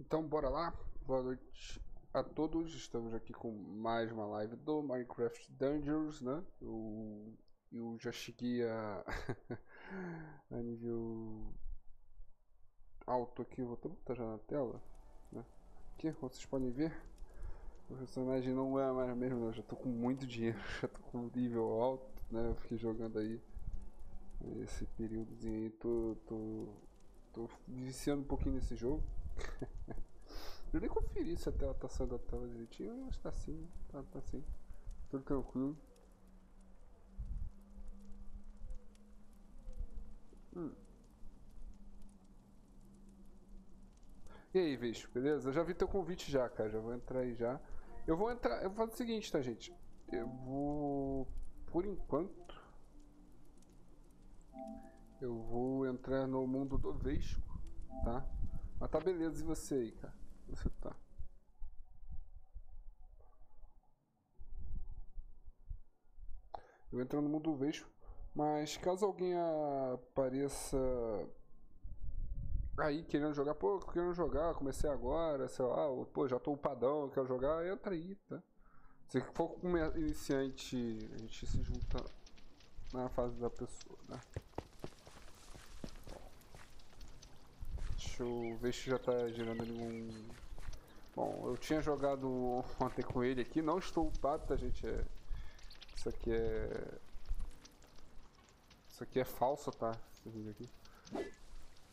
Então bora lá. Boa noite a todos. Estamos aqui com mais uma live do Minecraft Dungeons, né? Eu, eu já cheguei a, a nível alto aqui. Vou botar já na tela. Né? Aqui, vocês podem ver, o personagem não é mais mesmo. Eu já tô com muito dinheiro, já tô com nível alto, né? Eu fiquei jogando aí esse períodozinho aí. Tô, tô, tô viciando um pouquinho nesse jogo. Eu nem conferi se a tela tá saindo da tela direitinho, mas tá assim, tá, tá assim. Tudo tranquilo. Hum. E aí, bicho, beleza? Eu já vi teu convite já, cara. Já vou entrar aí já. Eu vou entrar. Eu vou fazer o seguinte, tá, gente? Eu vou. Por enquanto. Eu vou entrar no mundo do Vesco, tá? Mas tá beleza, e você aí, cara? Você tá. Eu entro no mundo vejo, mas caso alguém apareça aí querendo jogar, pô, querendo jogar, comecei agora, sei lá, pô, já tô upadão, quero jogar, entra aí, tá? Se for iniciante, a gente se junta na fase da pessoa, né? Eu ver se já tá gerando nenhum... Bom, eu tinha jogado ontem com ele aqui, não estou upado, tá gente? É... Isso aqui é... Isso aqui é falso, tá?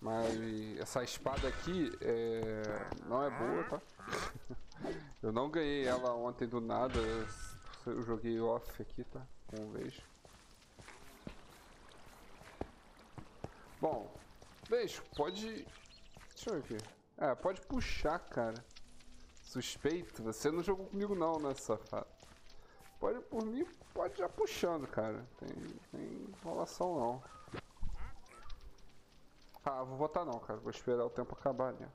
Mas essa espada aqui é... não é boa, tá? eu não ganhei ela ontem do nada, eu joguei off aqui, tá? Com vez. Bom, beijo, pode Deixa eu ver aqui. É, pode puxar, cara. Suspeito? Você não jogou comigo não, né, safado? Pode, por mim, pode já puxando, cara. Tem, tem enrolação não. Ah, vou votar não, cara. Vou esperar o tempo acabar, né?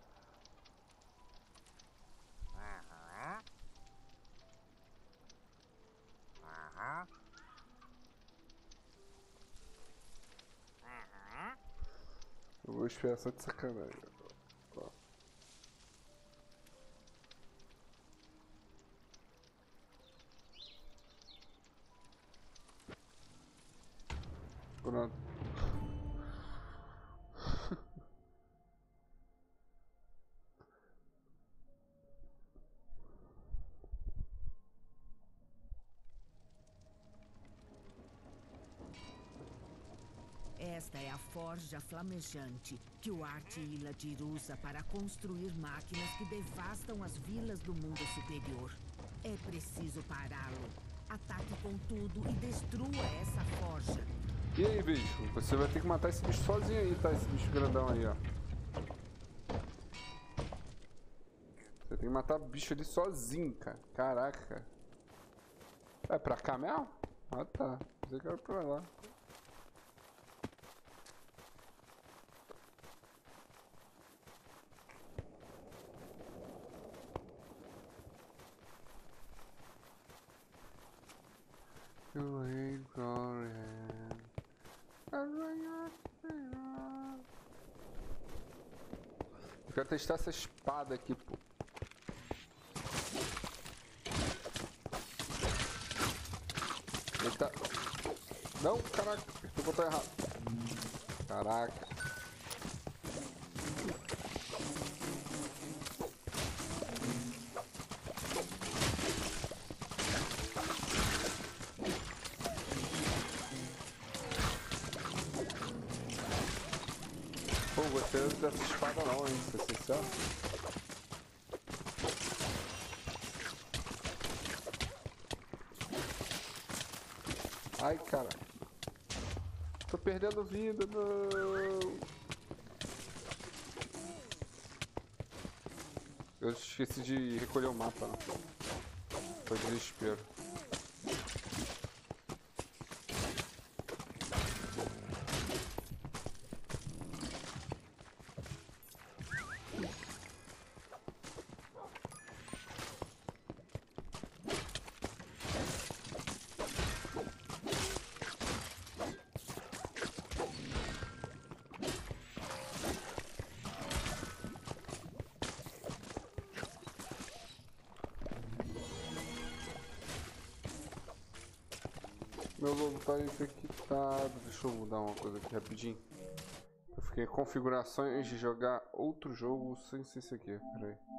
Eu vou esperar só de sacanagem. Pronto. Esta é a forja flamejante que o Art Iladir usa para construir máquinas que devastam as vilas do mundo superior. É preciso pará-lo. Ataque com tudo e destrua essa forja. E aí, bicho? Você vai ter que matar esse bicho sozinho aí, tá? Esse bicho grandão aí, ó. Você tem que matar o bicho ali sozinho, cara. Caraca. É pra cá mesmo? Ah, tá. Você quer pra lá. You ain't Eu quero testar essa espada aqui, pô. Eita. Não, caraca. Eu botou errado. Caraca. Gostei dessa espada não, hein, pra ser sincero. Ai, cara. Tô perdendo vida, não. Eu esqueci de recolher o mapa. Foi desespero. Deixa eu mudar uma coisa aqui rapidinho. Eu fiquei configurações de jogar outro jogo sem ser esse aqui. Pera aí.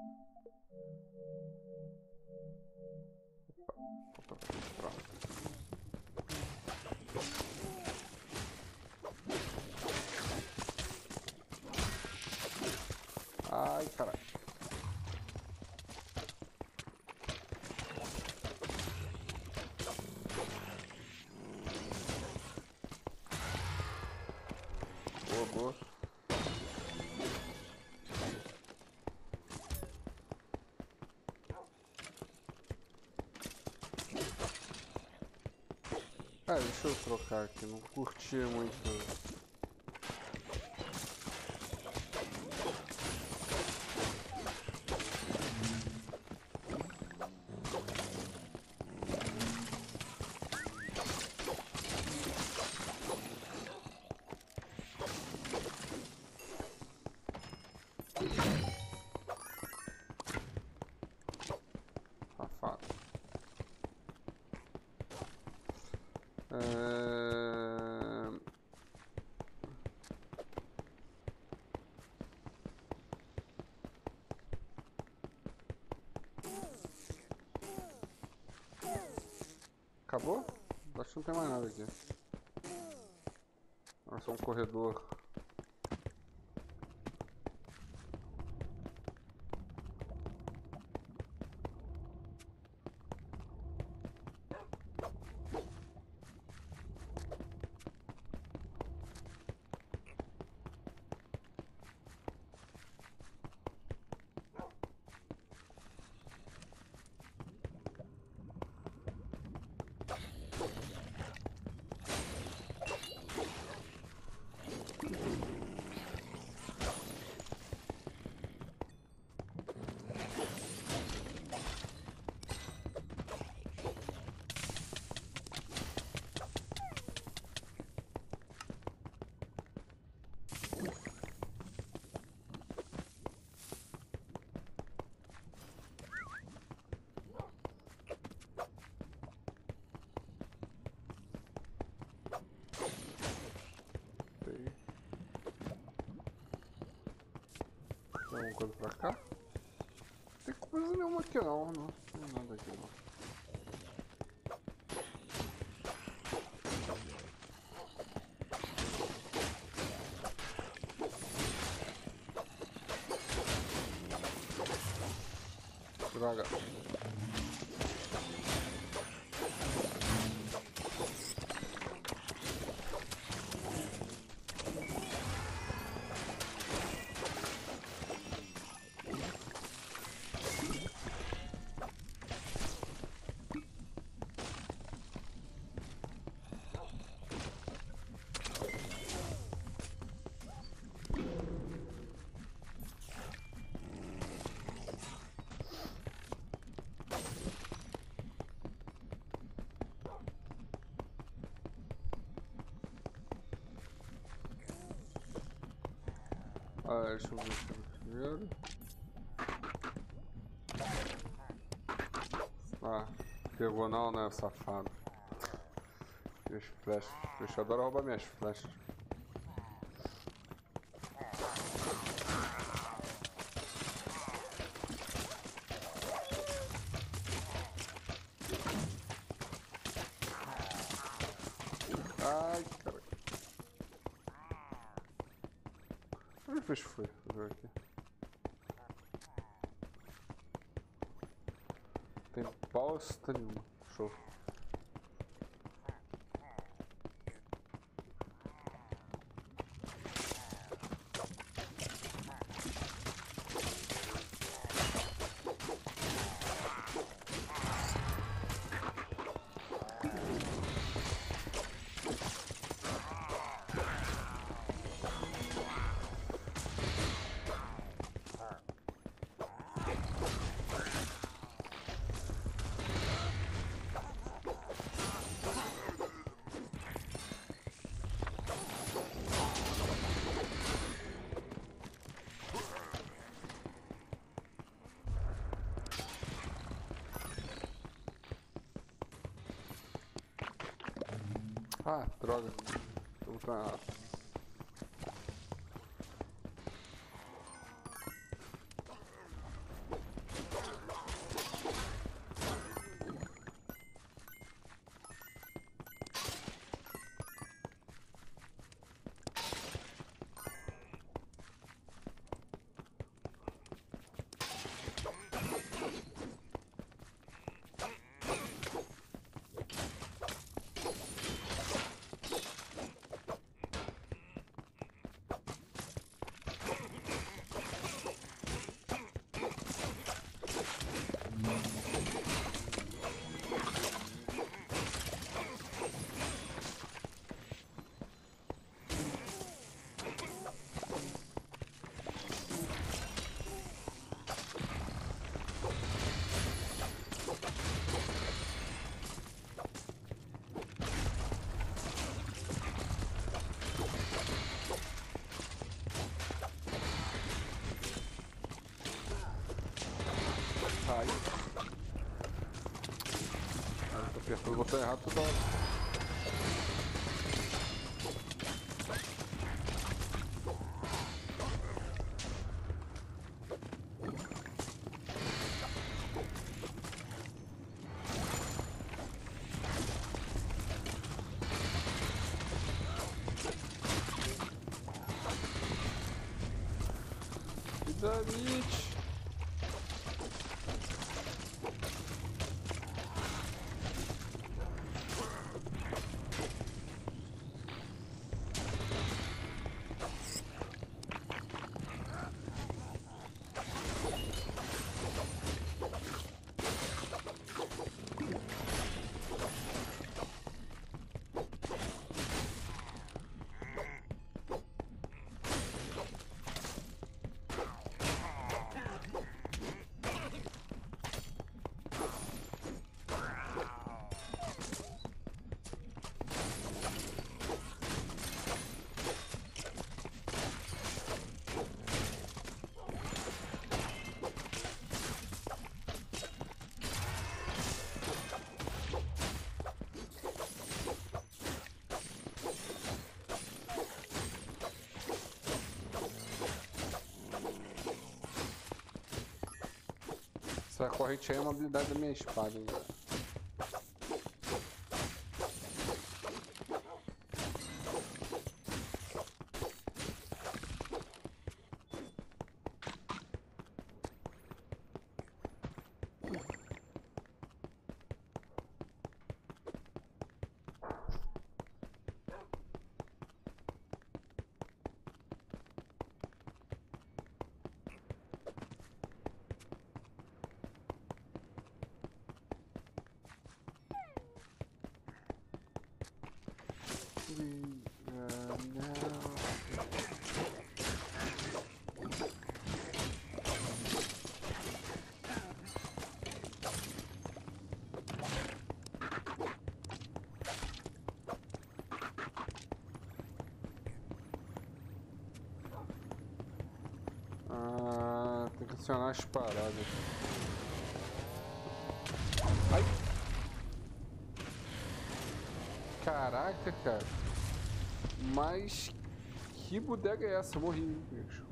Deixa eu trocar aqui, não curti muito. Que não tem mais nada aqui. Só um corredor. Tem coisa nenhuma aqui não, não tem nada aqui não. Droga. Ah, deixa eu ver aqui primeiro. Ah, pegou não, né, safado. Minhas flechas. O fechador rouba minhas flechas. Ai, cara. Onde o peixe foi? Deixa eu ver aqui. Tem bosta nenhuma. Ah, droga. Tô lutando. Sai. Apertando o botão errado toda hora. Essa corrente aí é uma habilidade da minha espada. né? Tem que acionar as paradas. Ai! Caraca, cara. Mas que bodega é essa? Morri, bicho.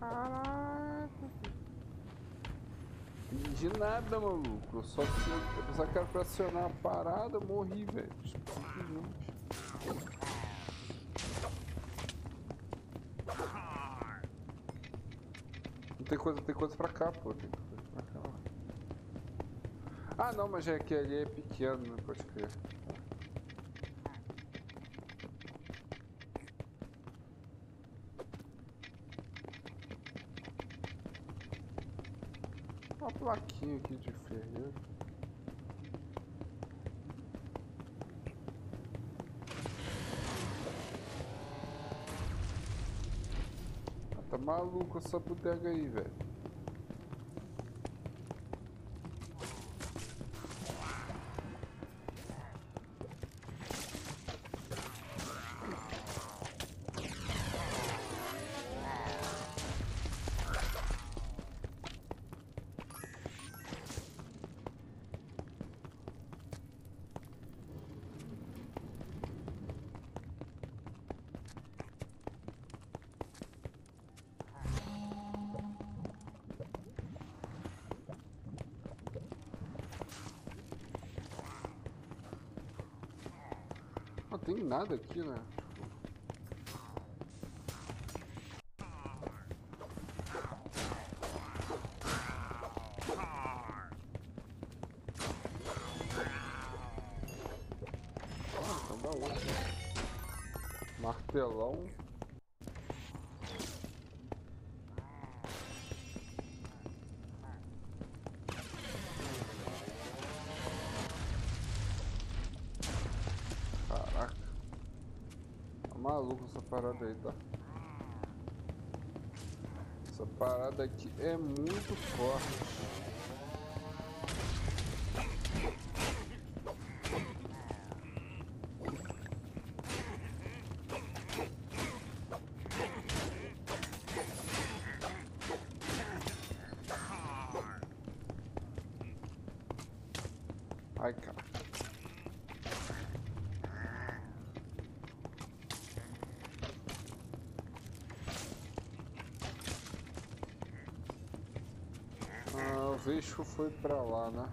Caraca. Entendi nada, maluco. Eu só, eu quero pressionar a parada, morri, velho. Simplesmente. Não tem coisa, tem coisa pra cá, pô. Tem coisa pra cá. Ah, não, mas é que ali é pequeno, né? Pode crer. Uma plaquinha aqui de ferreiro. Ah, Tá maluco essa bodega aí, velho. Nada aqui, né? Parada aí, tá? Essa parada aqui é muito forte. Ai, cara. O bicho foi pra lá, né?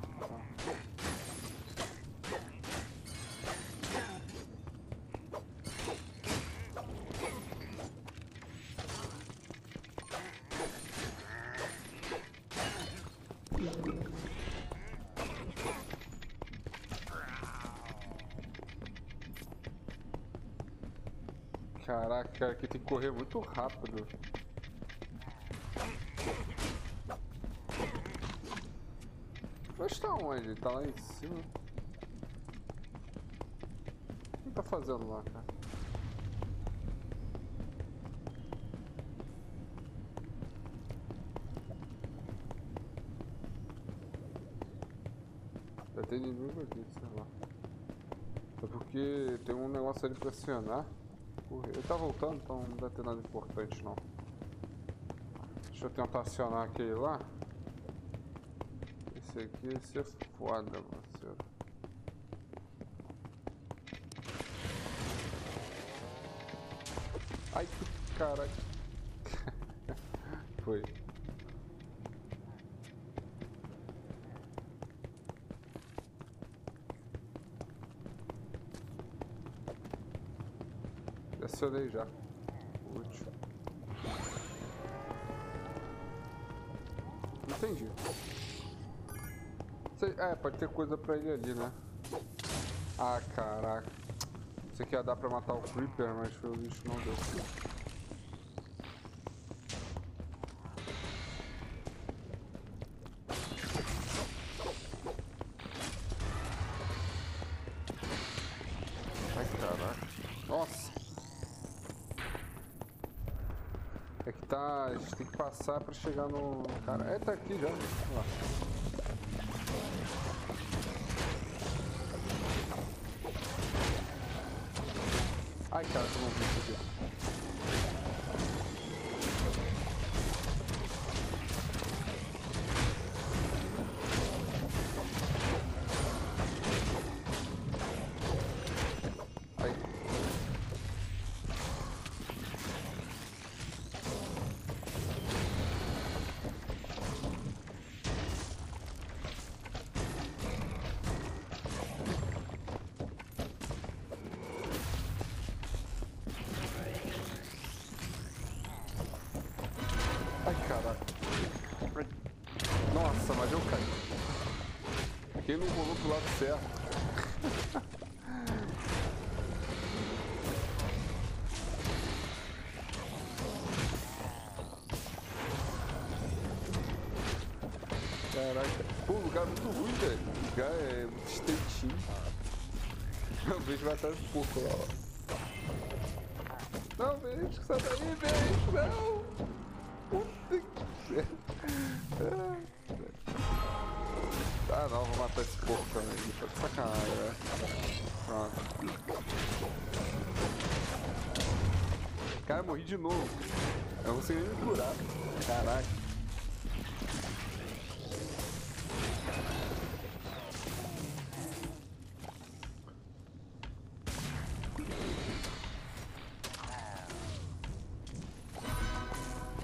Caraca, cara, aqui tem que correr muito rápido. Onde? Tá lá em cima? O que tá fazendo lá, cara? Já tem inimigo aqui, sei lá. É porque tem um negócio ali pra acionar. Ele tá voltando, então não deve ter nada importante não. Deixa eu tentar acionar aquele lá. Esse aqui, esse é foda, parceiro. Ai, que. Foi. Acionei já. Sei- É, pode ter coisa pra ele ali, né? Ah, caraca. Isso aqui ia dar pra matar o Creeper, mas pelo bicho não deu. Ai, caraca. Nossa. É que tá. A gente tem que passar pra chegar no. Cara, é, tá aqui já. Olha lá. Pro lado certo? Caraca. Pô, lugar é muito ruim, velho. O lugar é muito estreitinho. Não, vejo vai atrás do porco lá, ó. Não, vejo, sai daí, vejo, não! Puta que... Ah, não, vou matar esse porco de sacanagem, né? Pronto. Cara, morri de novo. Eu não consegui nem me curar. Caraca.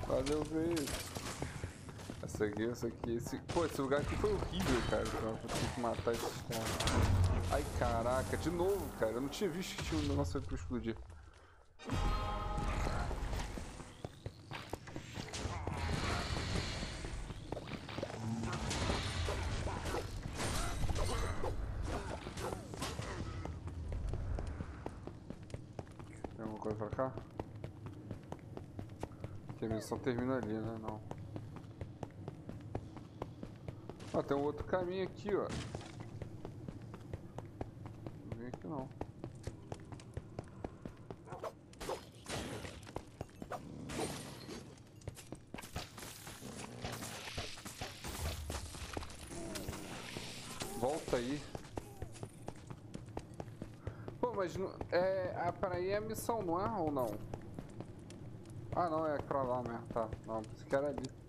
Valeu, beijo. Isso aqui, isso aqui, esse... Pô, esse lugar aqui foi horrível, cara. Eu ter que matar esses caras. Ai, caraca, de novo, cara. Eu não tinha visto que tinha um negócio pra explodir. Tem alguma coisa pra cá? Que a missão termina ali, né? Não. Tem um outro caminho aqui, ó. Não vem aqui não. Volta aí. Pô, mas não, é, ah, peraí, é a missão, não é ou não? Ah, não, é pra lá mesmo, tá. Não, pensei que era ali.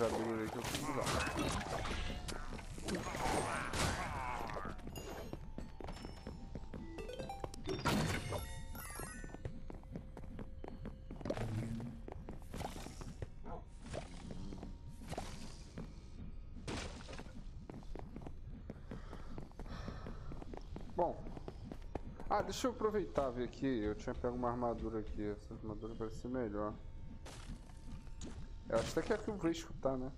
Abertura aí que eu preciso usar. Bom. Ah, deixa eu aproveitar ver aqui. Eu tinha pego uma armadura aqui. Essa armadura parece ser melhor. Eu acho que é que eu vou escutar, né?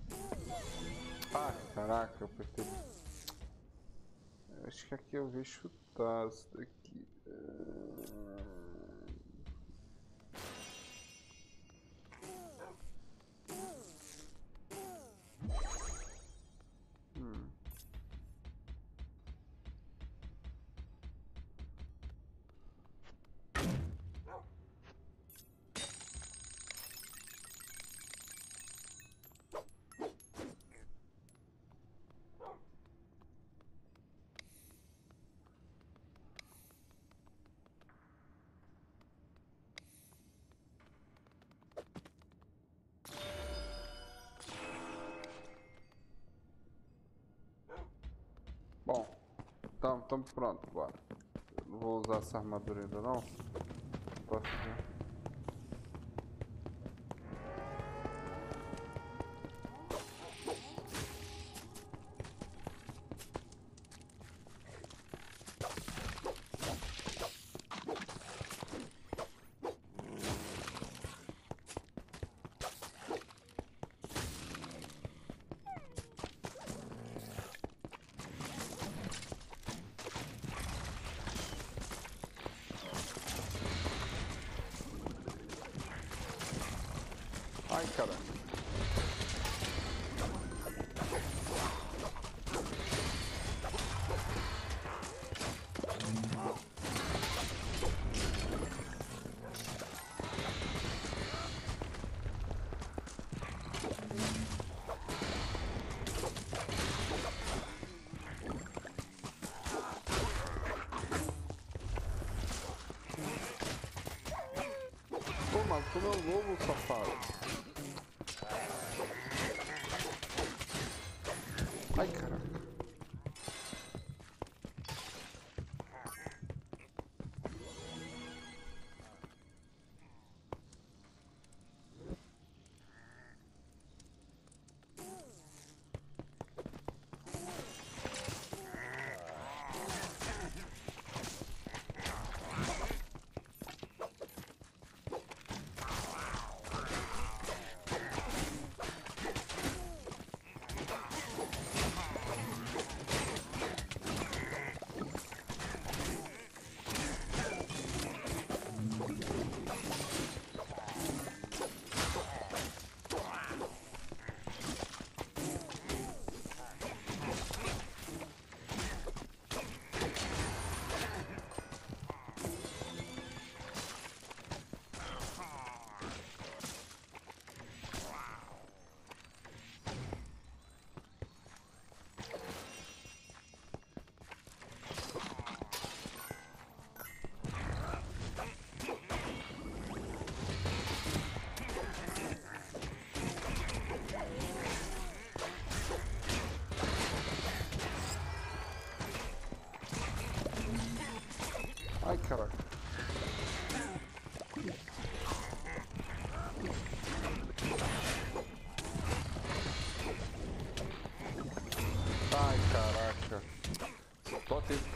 Ah, caraca, eu apertei. Eu acho que aqui eu vou chutar isso daqui. Pronto, bora. Não vou usar essa armadura ainda não. Posso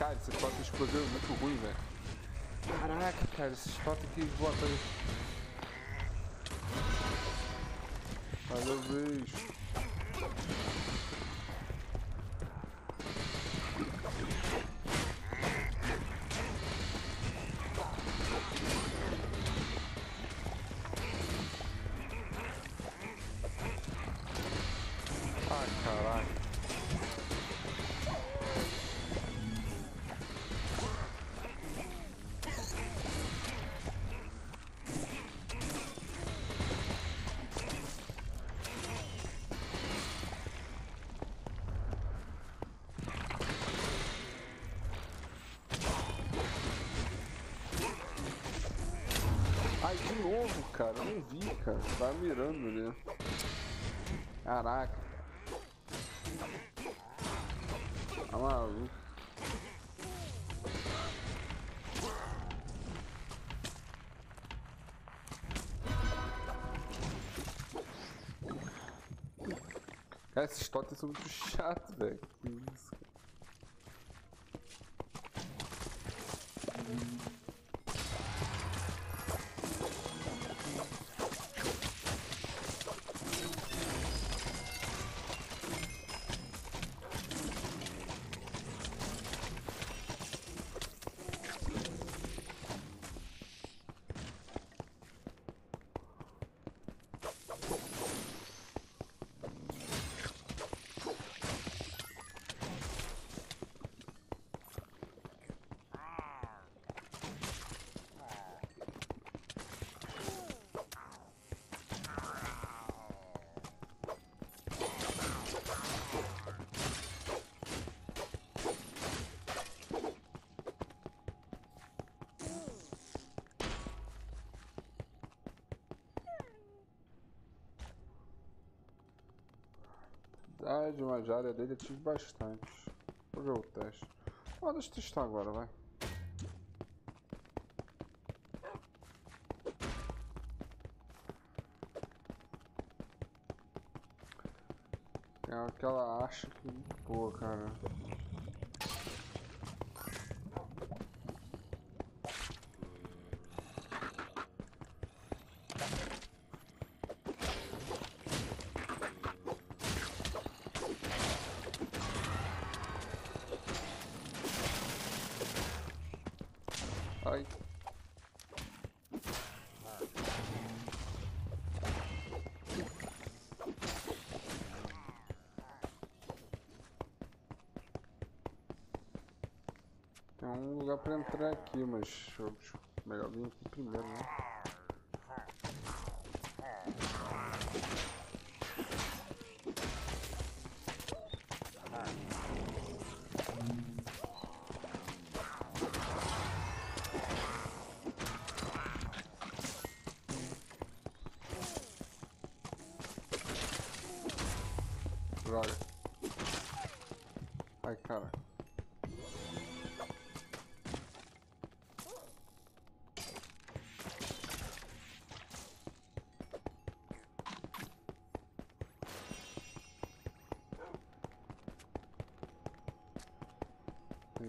Cara, esse totem explosivo é muito ruim, velho. Caraca, cara, esses totem que botam cara. Eu não vi, cara. Tava mirando ali. Caraca. Tá maluco. Cara, esses totens são muito chatos, velho. Que isso, cara. Ah, de área dele eu tive bastante. Vou ver o teste. Ah, deixa eu testar agora, vai. Tem aquela acha que boa, cara. Ai. Tem um lugar pra entrar aqui, mas melhor vir aqui primeiro, né?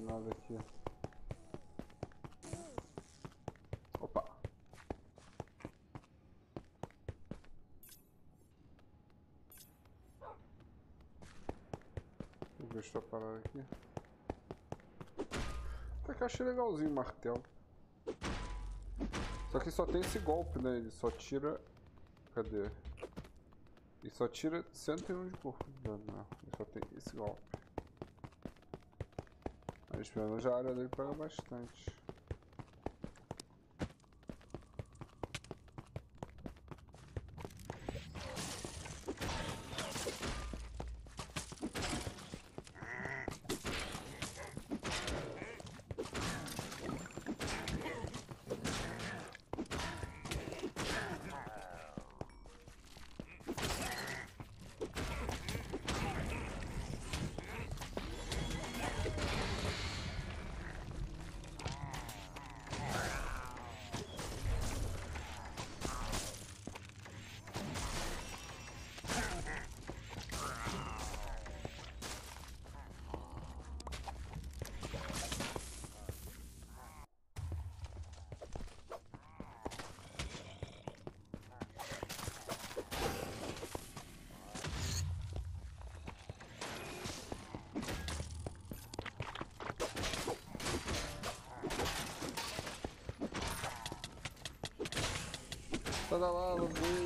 Nada aqui. Opa. Vou ver se tá parado aqui. Até que eu achei legalzinho o martelo. Só que só tem esse golpe, né? Ele só tira. Cadê? Ele só tira 101 de corpo de dano, não. Ele só tem esse golpe. Mas pelo menos a área dele bastante. Sai da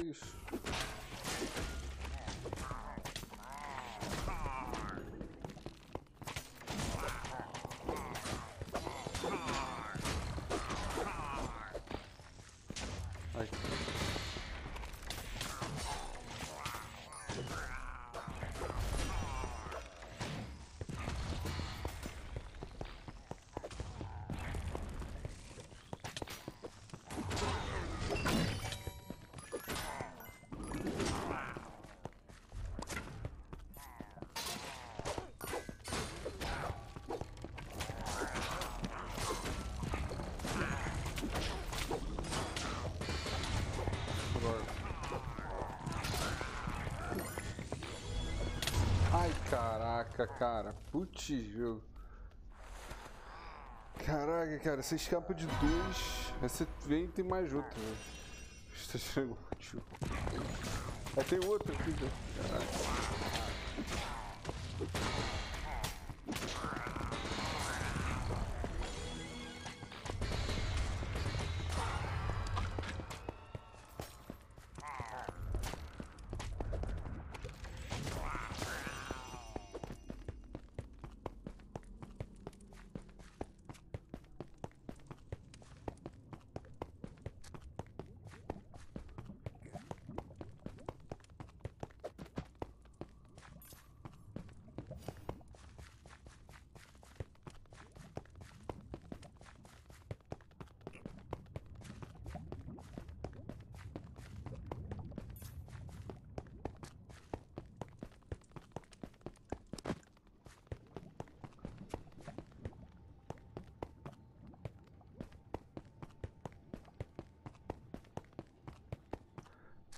caraca, cara. Putz, jogo. Caraca, cara, você escapa de dois, aí você vem e tem mais outro, velho. Está chegando tio. Aí tem outro aqui, velho. Caraca.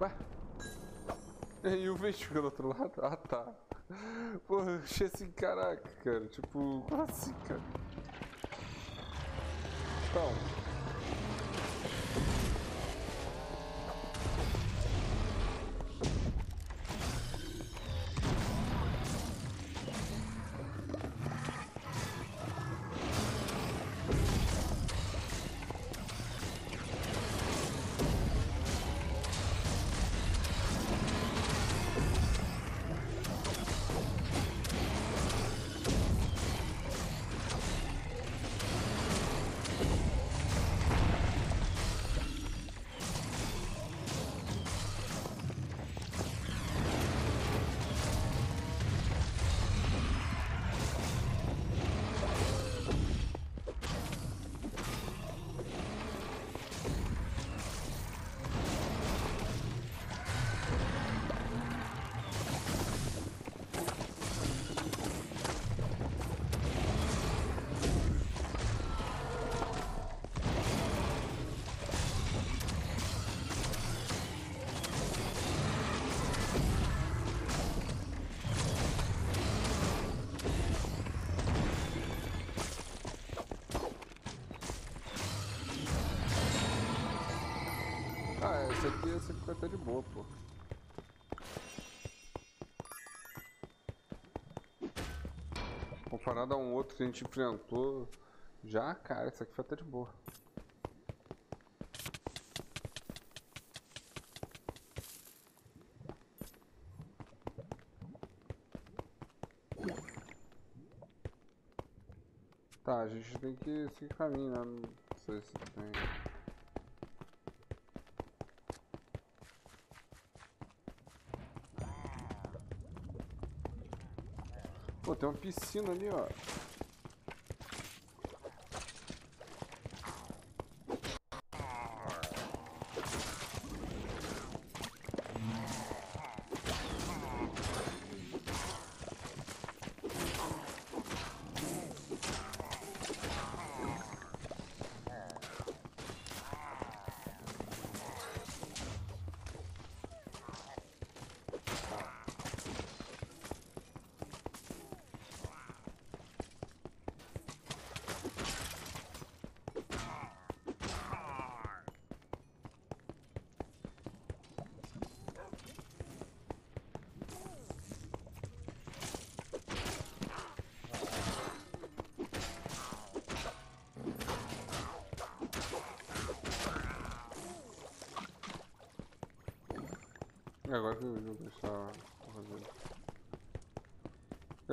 Ué? E o bicho fica do outro lado? Ah, tá. Porra, eu achei assim, caraca, cara. Tipo, como assim, cara? Então. Comparado a um outro que a gente enfrentou, já, cara, esse aqui vai estar de boa. Tá, a gente tem que seguir caminho, né? Não sei se tem. Pô, tem uma piscina ali, ó.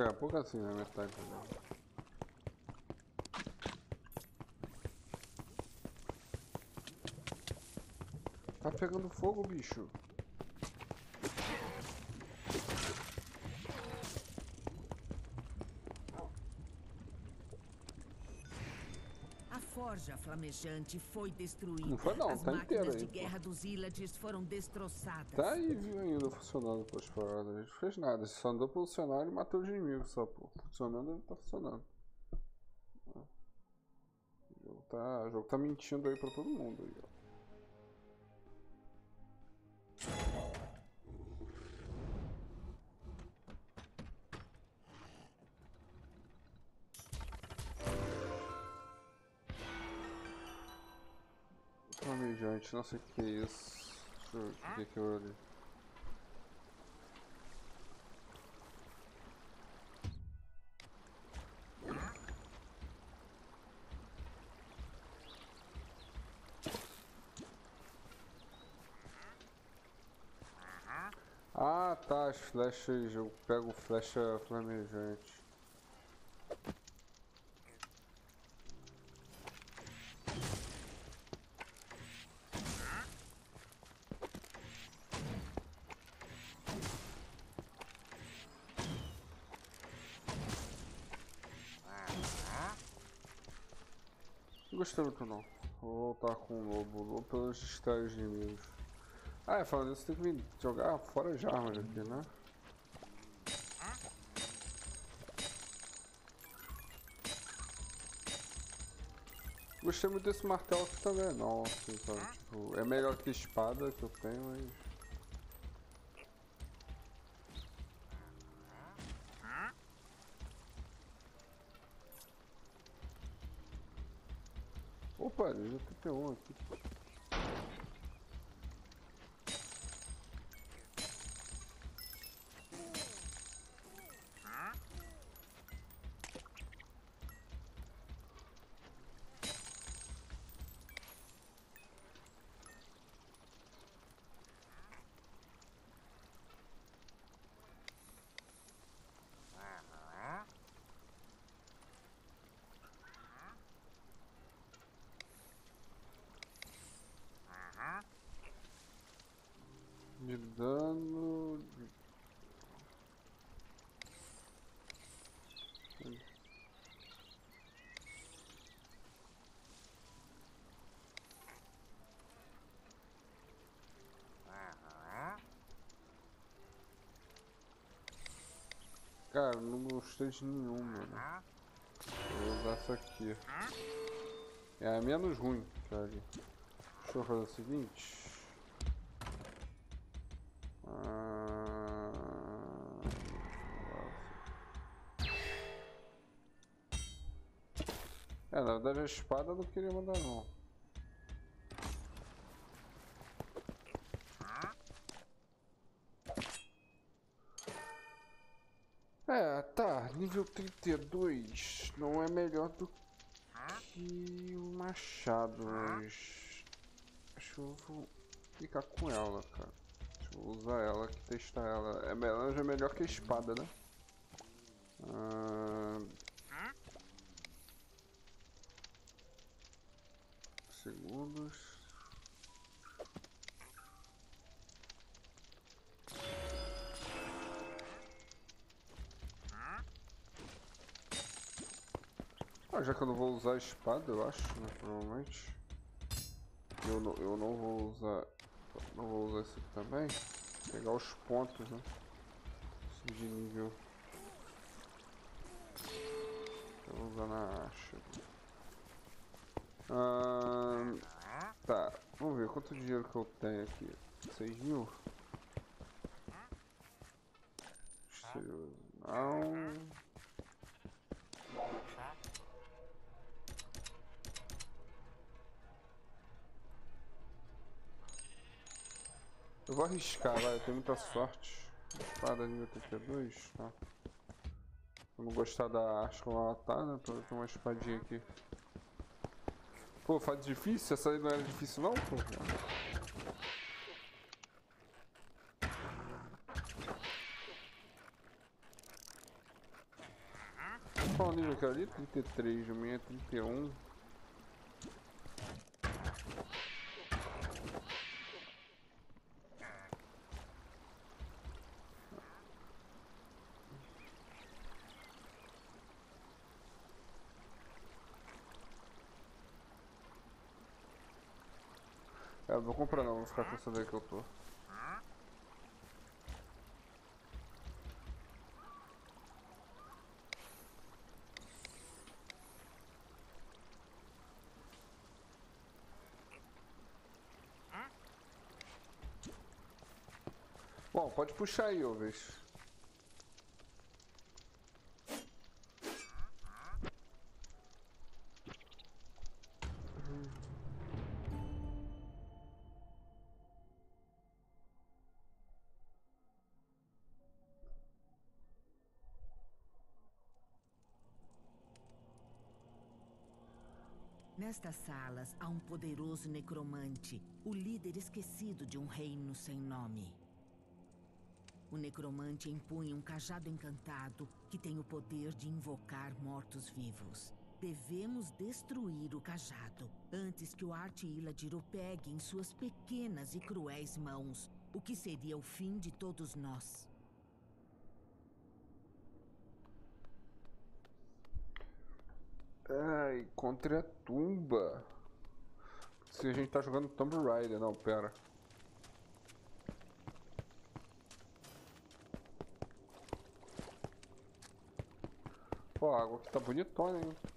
É, pouco assim, né? Metade. Né? Tá pegando fogo, bicho. forja flamejante foi destruída. Não foi não, As tá máquinas aí. de guerra dos Illagers foram destroçadas. Tá aí, viu, ainda funcionando pelas paradas. Não fez nada, só andou pelo cenário e matou os inimigos só, pô. Funcionando, ele tá funcionando. O jogo tá, o jogo tá mentindo aí pra todo mundo aí, ó. Não sei o que é isso. O que é que eu olhei. Ah tá, as flechas, eu pego flecha flamejante. Muito não. Vou voltar com o lobo, lobo pelos distrair os inimigos. Ah, é, falando isso, tem que vir jogar fora de armas aqui, né? Gostei muito desse martelo aqui também, não, assim, sabe? Tipo, é melhor que espada que eu tenho, mas... P8 aqui. Cara, não gostei de nenhum, mano. Vou usar essa aqui. É a menos ruim, cara. Deixa eu fazer o seguinte. Ah, É, na verdade a espada eu não queria mandar não. É, tá, nível 32 não é melhor do que o machado, mas acho que eu vou ficar com ela, cara. Deixa eu usar ela aqui, testar ela. É, ela já é melhor que a espada, né? Ah, segundos. Já que eu não vou usar a espada, eu acho, né? Provavelmente. Eu não, eu não vou usar. Não vou usar isso aqui também. Pegar os pontos, né? Subir de nível. Eu vou usar na acha. Ahn, tá, vamos ver quanto dinheiro que eu tenho aqui. 6 mil? Não. Eu vou arriscar, vai, eu tenho muita sorte. Espada nível 32, tá. Vamos gostar da arte como ela tá, né? Pra ter uma espadinha aqui. Pô, faz difícil? Essa aí não era difícil não, pô? Qual nível que ali? 33, o 31. É, vou comprar não, vou ficar com daí que eu tô. Bom, pode puxar aí, Oves. Nestas salas há um poderoso necromante, o líder esquecido de um reino sem nome. O necromante empunha um cajado encantado que tem o poder de invocar mortos-vivos. Devemos destruir o cajado antes que o Arte Iladir o pegue em suas pequenas e cruéis mãos, o que seria o fim de todos nós. Ai, contra a tumba. Se a gente tá jogando Tomb Raider, não, pera. Pô, a água aqui tá bonitona, hein?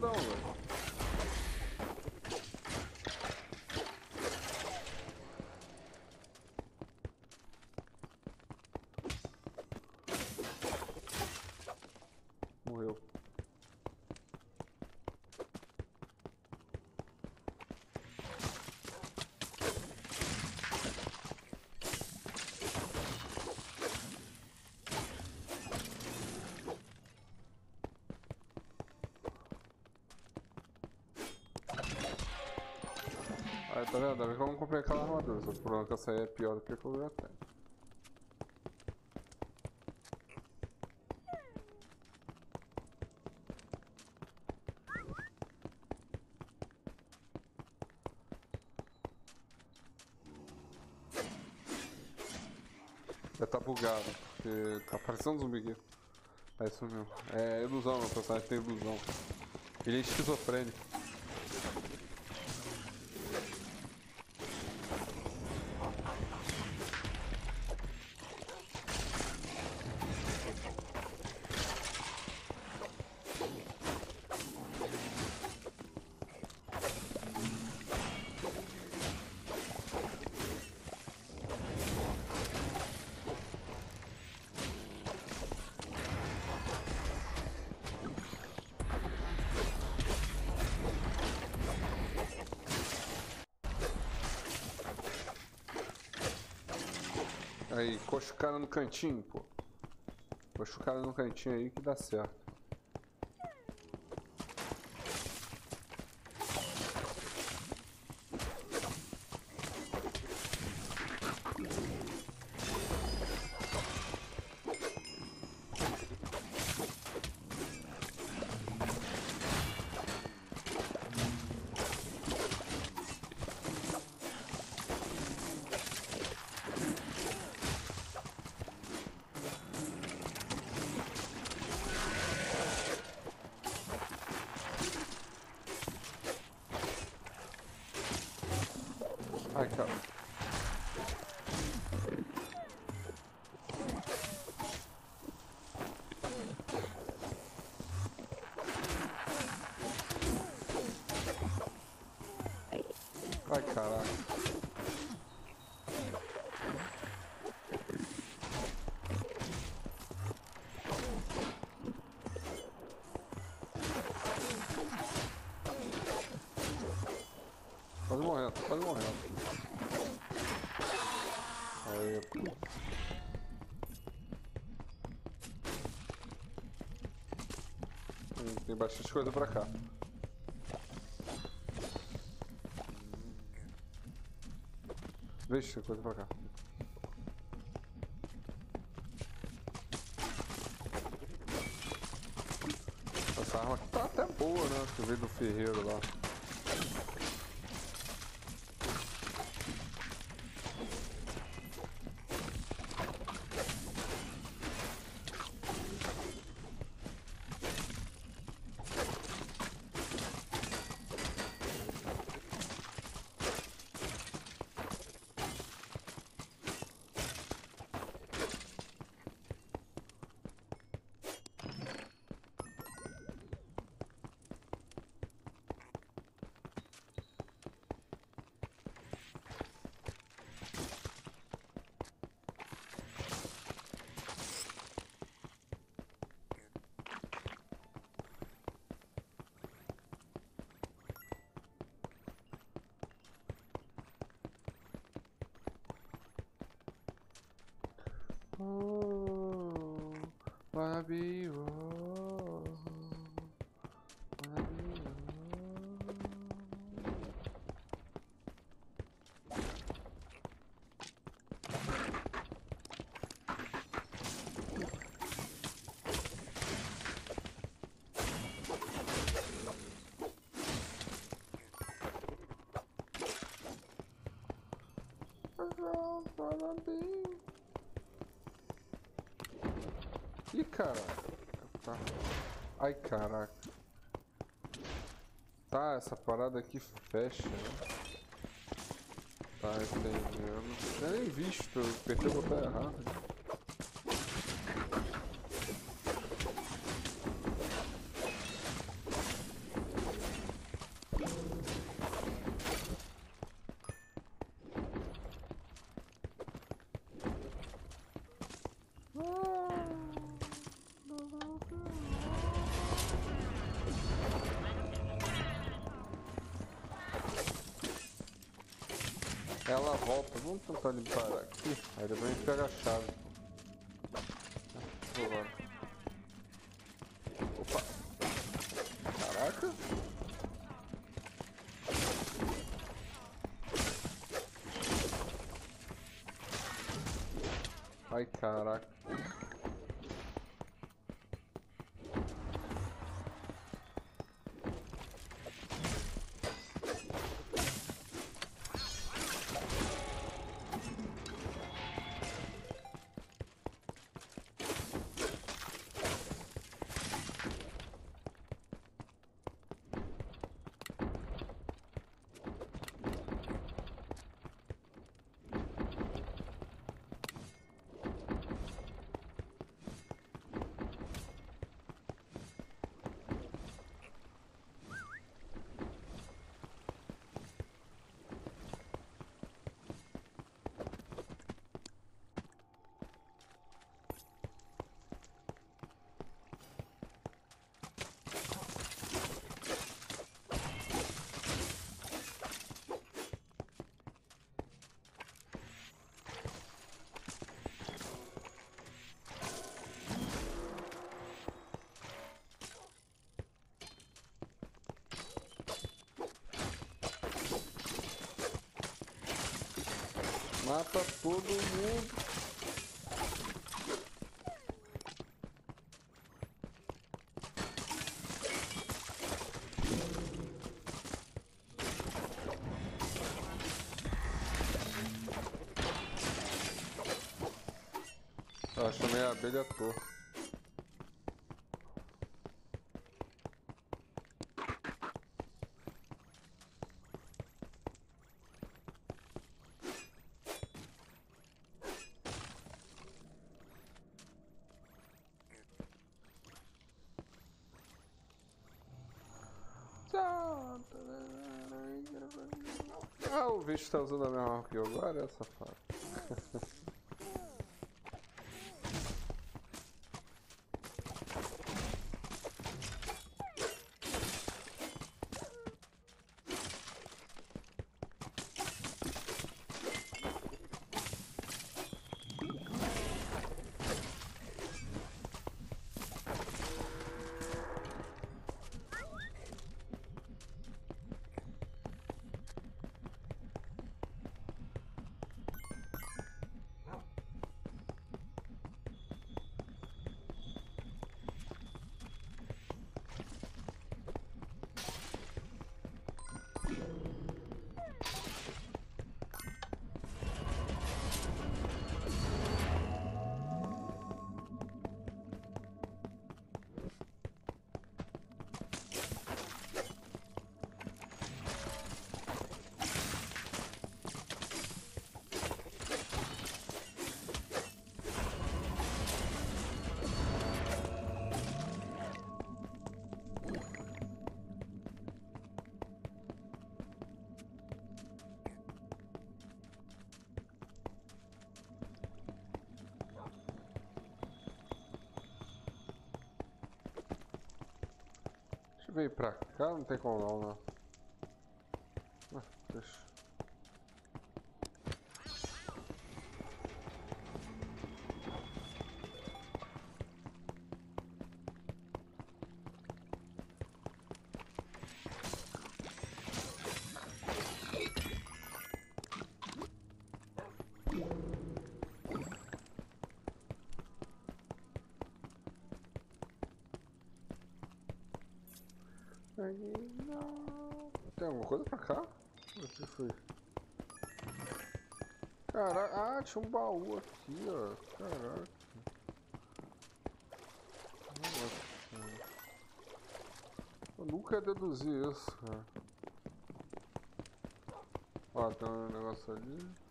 Cara aqui grandão, velho. Tá vendo? Ainda que eu não comprei aquela armadura, o problema é que essa aí é pior do que a que eu já tenho. Estar tá bugado, porque tá parecendo um zumbi aqui. É isso mesmo. É ilusão, meu personagem tem ilusão. Ele é esquizofrênico. O cara no cantinho, pô. Coxa o cara no cantinho aí que dá certo. Tem bastante coisa pra cá. Vixe, tem coisa pra cá. Essa arma tá até boa, né? Que veio do ferreiro lá. Oh, wanna be yours. Wanna be yours. Wanna be caraca. Tá. Ai, caraca. Tá, essa parada aqui fecha. né? Tá, entendi. Eu nem visto. Eu apertei o botão errado. Mata todo mundo. Eu chamei a abelha à toa. Ah, o bicho tá usando a mesma arma que eu agora, veio pra cá, não tem como não, né? Tem alguma coisa pra cá? O que foi? Caraca, ah, tinha um baú aqui, ó. Caraca. Eu nunca deduzir isso, cara. Ó, tem um negócio ali.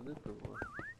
Pegou o negócio ali?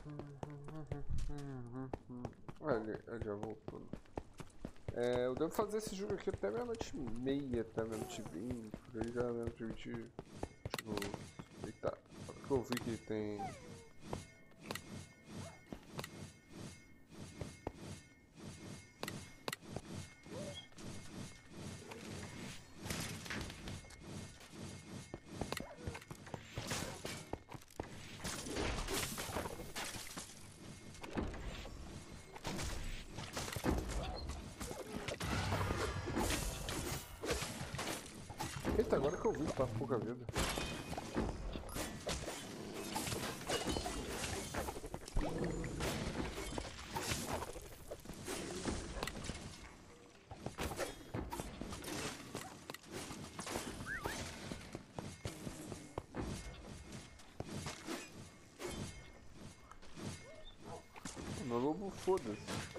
Pegou. Olha, ele já voltou. É, eu devo fazer esse jogo aqui até meia-noite e meia, até meia-noite e vinte, por aí já meia-noite e vinte, tipo, eita, que eu vi que tem foda-se.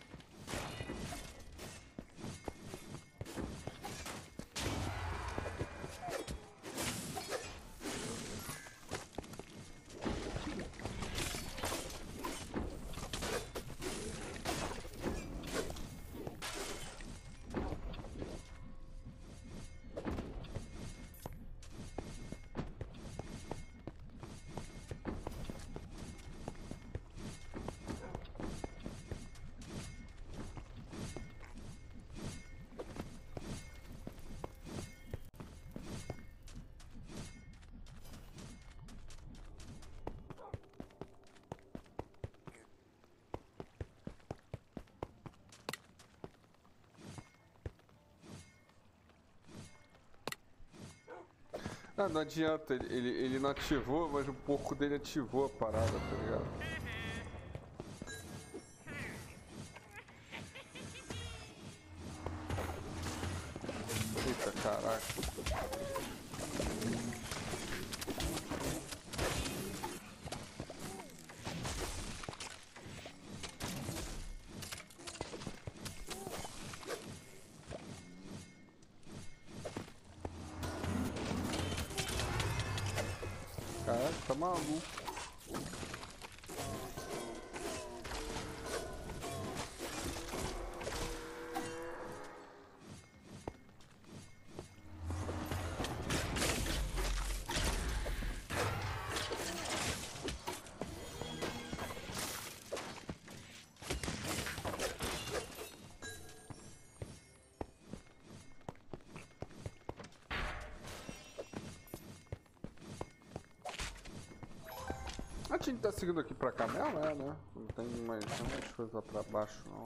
Ah, não adianta, ele, ele, ele não ativou, mas o porco dele ativou a parada, tá ligado? Caraca, gente tá seguindo aqui pra cá mesmo, é, né? Não tem mais, tem mais coisa pra baixo, não.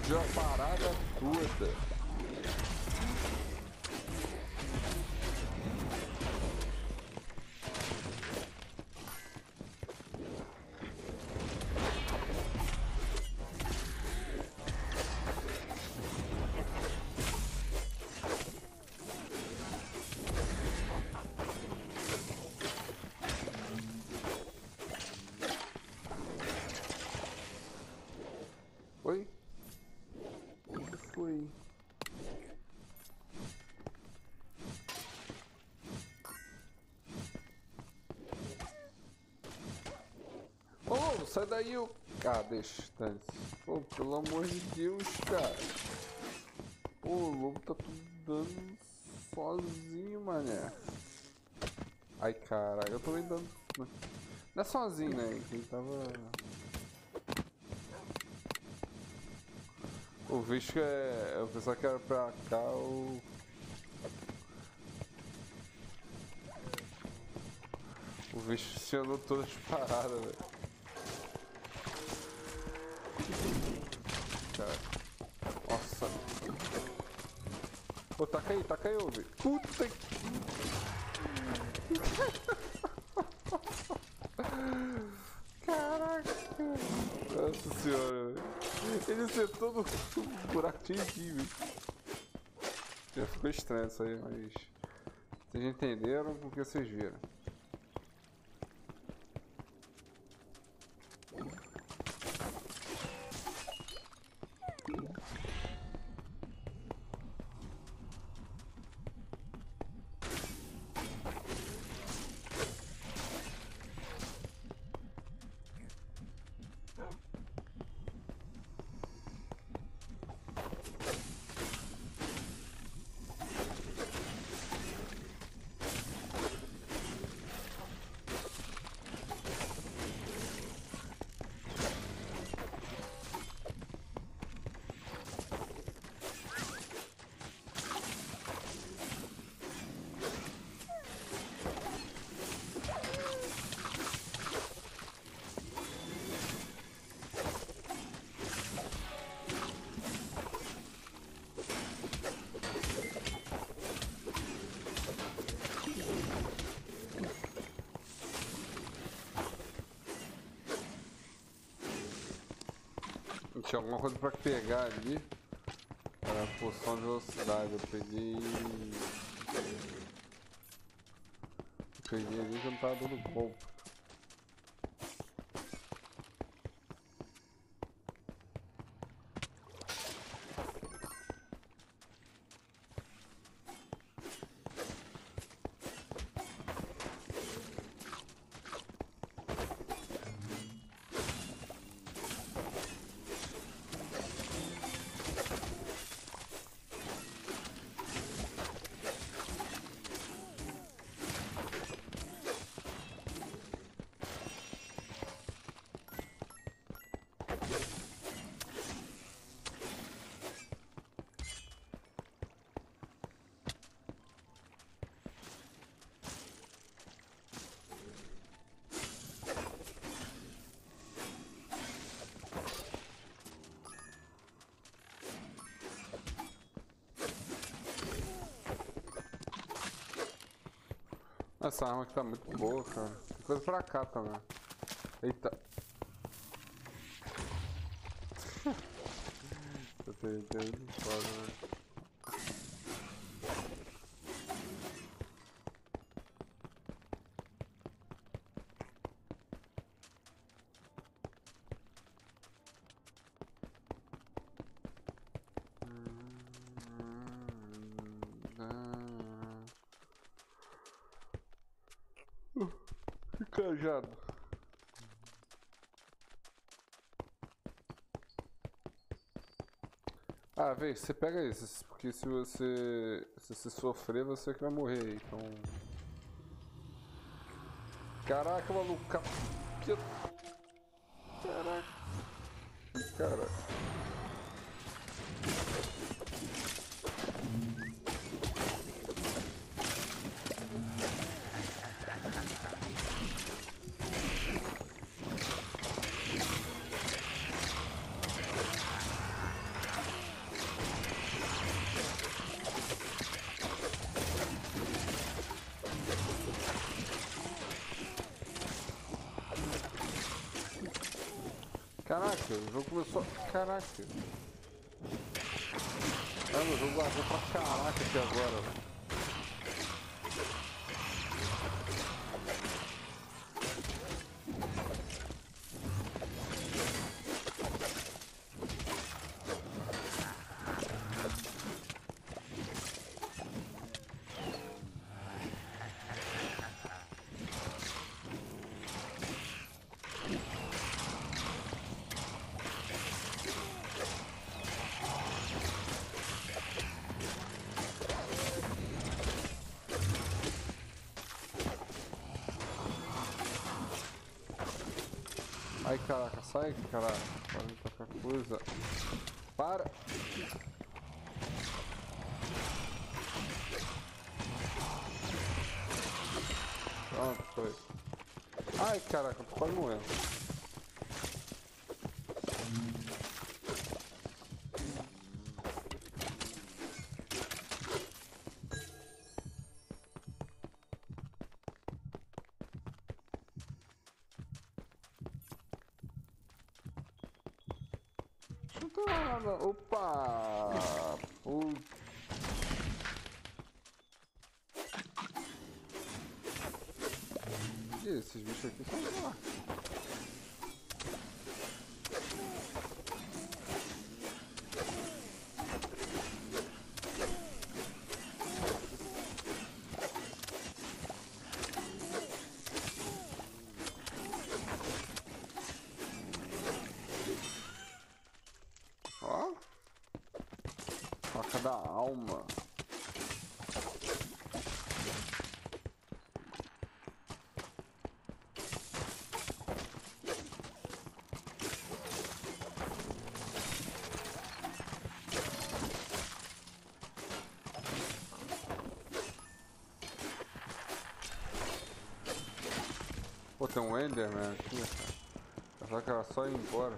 Explodiu a parada toda. Sai daí, o. Ah, deixa, Pô, pelo amor de Deus, cara. Pô, o lobo tá tudo dando sozinho, mané. Ai, caralho, eu me dando. Não é sozinho, né? Quem tava. O bicho é. Eu pensava que era pra cá o. O bicho se andou todas paradas, velho. Ô, velho. Puta que. Caraca. Nossa senhora, velho. Ele acertou no buraquinho aqui, velho. Já ficou estranho isso aí, mas. Vocês entenderam porque vocês viram. Tinha alguma coisa pra pegar ali. Era a poção de velocidade. Eu peguei. Peguei ali que não tava dando golpe. Essa arma aqui tá muito boa, cara. Tem coisa pra cá também. Eita. Eu tenho, tenho foda, né? Cajado. Vê, você pega esses, porque se você se você sofrer, você que vai morrer, então... Caraca, maluco. Caraca... Caraca, Caraca. Ah, o jogo largou pra caraca aqui agora. Ai caraca, sai caraca, para de tocar coisa. Para! Pronto, foi. Ai caraca, tô quase morrendo. Da alma. Pô, tem um Enderman aqui, cara. Achava que era só ir embora.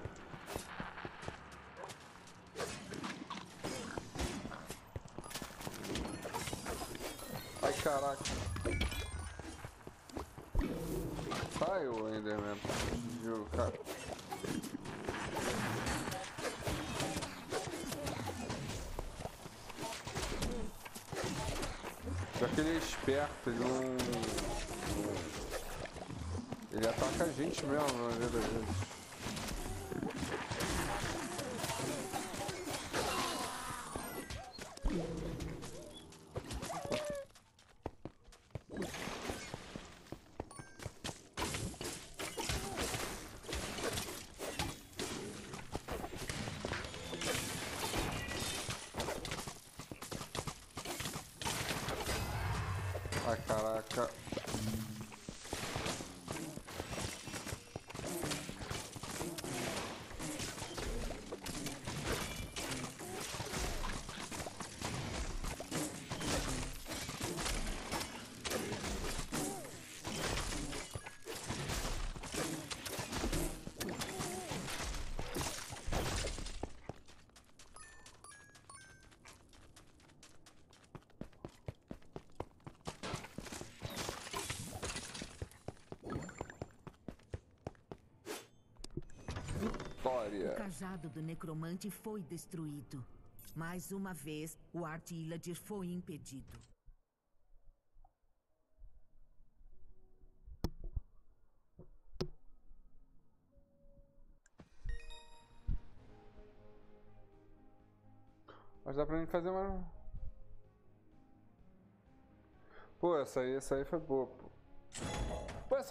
Já que ele é esperto, ele não... Ele ataca a gente mesmo, na verdade. Ai, cajado do necromante foi destruído. Mais uma vez, o Art Illadir foi impedido. Mas dá pra mim fazer uma. Pô, essa aí, essa aí foi boa,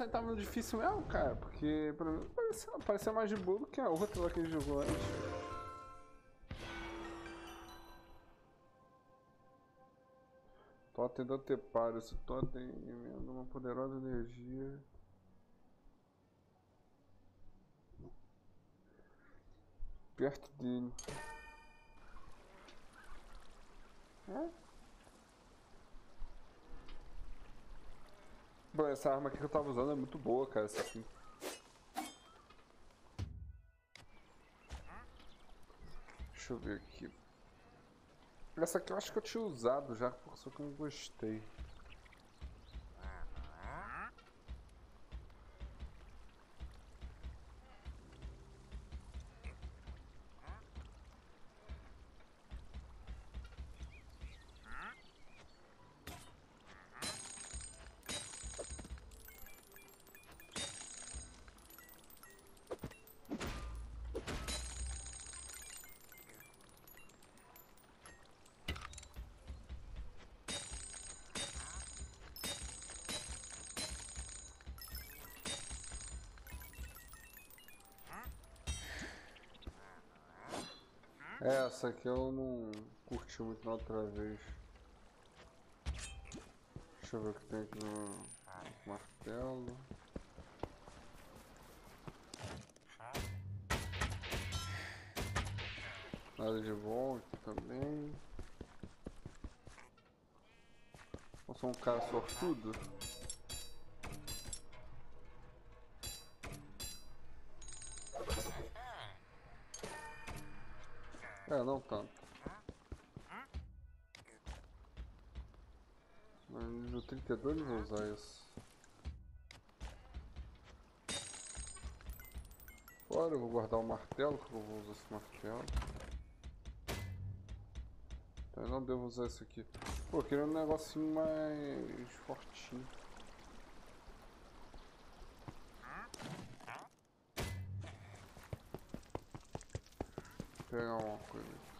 aí tava difícil mesmo, cara, porque pra mim parecia, parecia mais de boa do que a outra lá que gente jogou antes. Totem do Anteparo, esse totem emenda uma poderosa energia. Perto dele. É? Essa arma aqui que eu tava usando é muito boa, cara. Essa aqui. Deixa eu ver aqui. Essa aqui eu acho que eu tinha usado já, só que eu não gostei. Essa aqui eu não curti muito na outra vez. Deixa eu ver o que tem aqui no martelo. Nada de bom aqui também. Sou um cara sortudo. Mas no nível 32 eu vou usar isso. Agora eu vou guardar o martelo, que eu vou usar esse martelo. Eu não devo usar esse aqui. Pô, eu queria um negocinho mais fortinho. Vou pegar uma coisa aqui.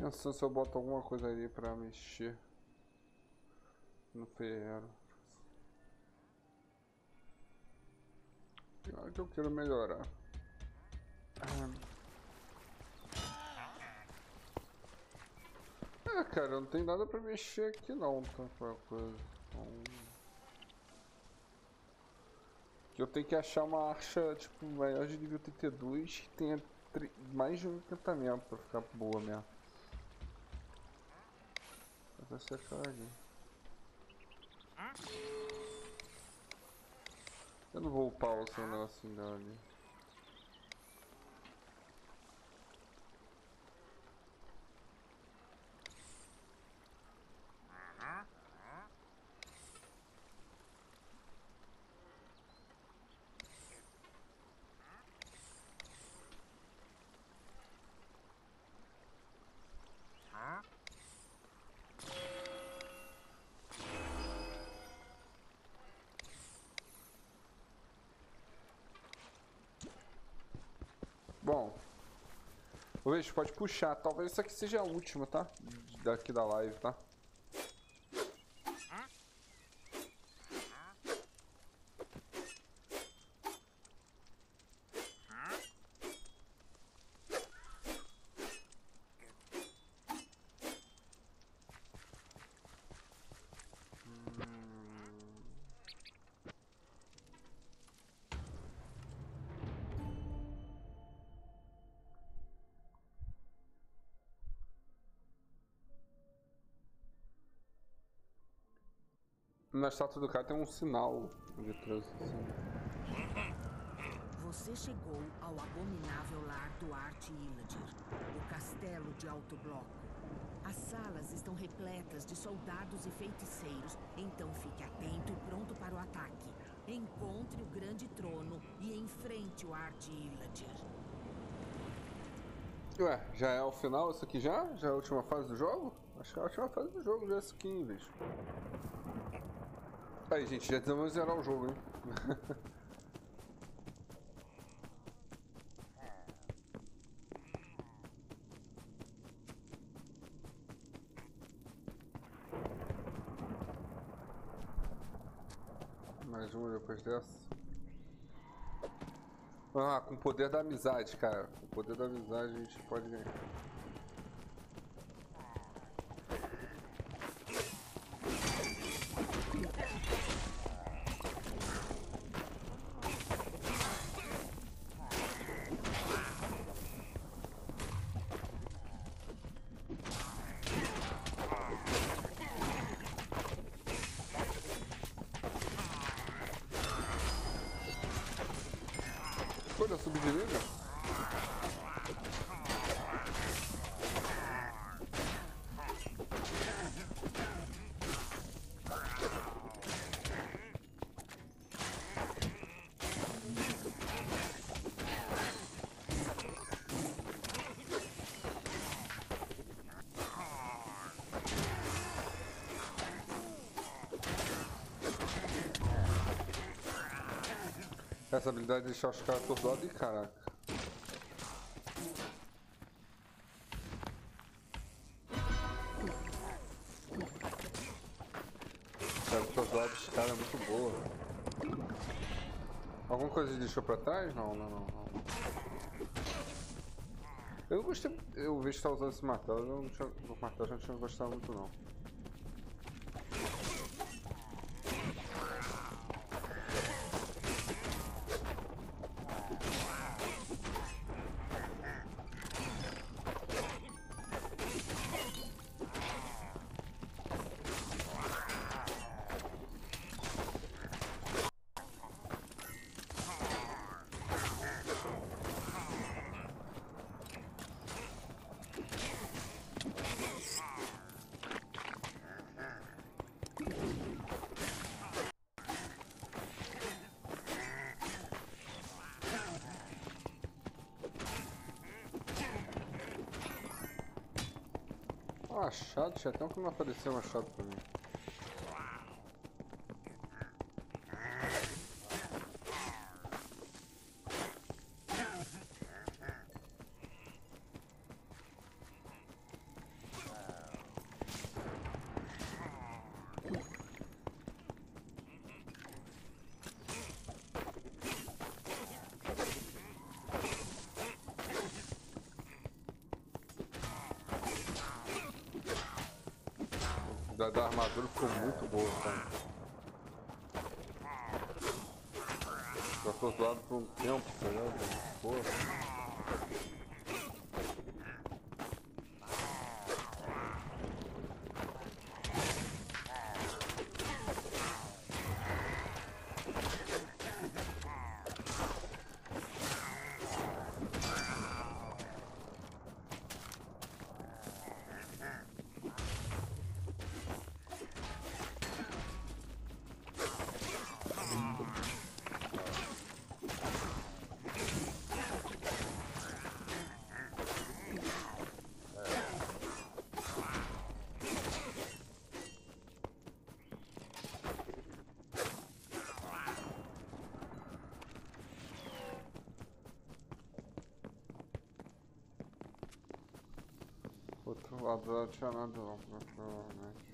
Pensando se eu boto alguma coisa ali pra mexer no ferro. Pior que eu quero melhorar. Ah, cara, não tem nada pra mexer aqui não, tá? Coisa. Então... Eu tenho que achar uma archa, tipo, maior de nível 32 que tenha mais de um encantamento pra ficar boa mesmo. Vai secar ali. Eu não vou upar o seu negocinho dela ali. Bom. Pode puxar. Talvez isso aqui seja a última, tá? Daqui da live, tá? Estátua do cara tem um sinal de transição. Você chegou ao abominável lar do Arte Illadir, o castelo de alto bloco. As salas estão repletas de soldados e feiticeiros, então fique atento e pronto para o ataque. Encontre o grande trono e enfrente o Arte Illadir. Ué, já é o final isso aqui já? Já é a última fase do jogo? Acho que é a última fase do jogo já é isso aqui, vez. Aí, gente, já tentamos zerar o jogo, hein? Mais uma depois dessa. Ah, com o poder da amizade, cara. Com o poder da amizade a gente pode ganhar. Olha, subir de nível. Essa habilidade de deixar os caras atordoados e caraca. Cara, atordoado dos caras é muito boa. Alguma coisa deixou pra trás? Não, não, não. não. Eu gostei. Eu vejo que tá usando esse martelo. Eu não tinha, o martelo eu não tinha gostado muito não. Tinha até que não apareceu machado pra mim. Da, armadura ficou muito boa, cara. Já tô do lado por um tempo, tá ligado? Porra. Lado não tinha nada não, provavelmente.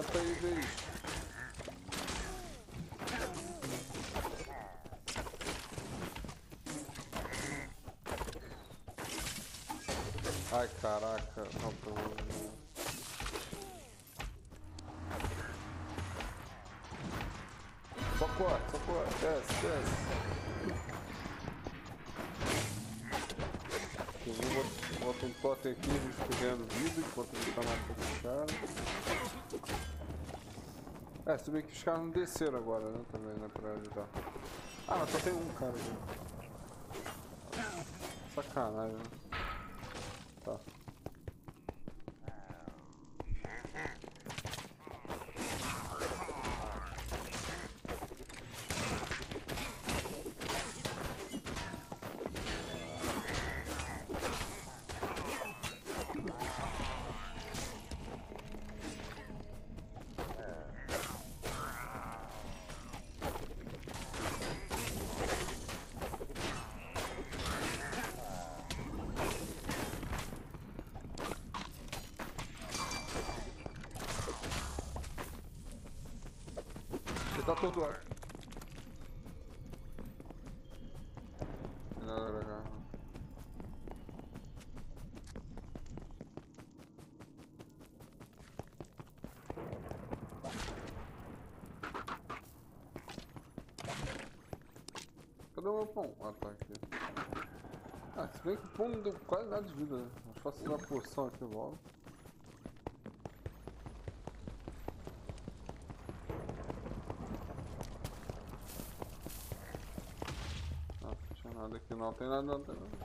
Aí. Ai, caraca. Não, Deus. Só corre, só corre. Desce, desce. Vou botar um totem aqui, a gente pegando vida enquanto ele tá matando caras. É, se bem que os caras não desceram agora, né? Também, né? Pra ajudar. Ah, só tem um cara aqui. Sacanagem, né? Ar. Nada pra cá. Cadê o meu pão? Ah, tá aqui. Ah, se bem que o pão não deu quase nada de vida, né? Acho que faço uma porção aqui logo. Não, não tinha nada aqui não, tem nada não, tem nada.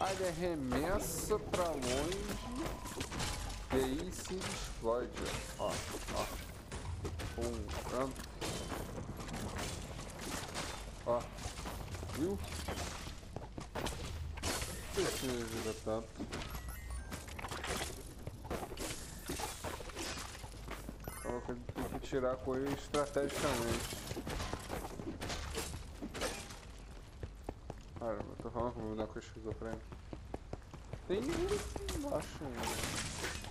Aí ele arremessa pra longe e aí se explode. Ó, ó. Um canto. Ó. Viu? Precisa tanto. Então eu tenho que tirar com ele estrategicamente. Cara, eu tô falando comigo da com esquizofrênica. Tem embaixo ainda.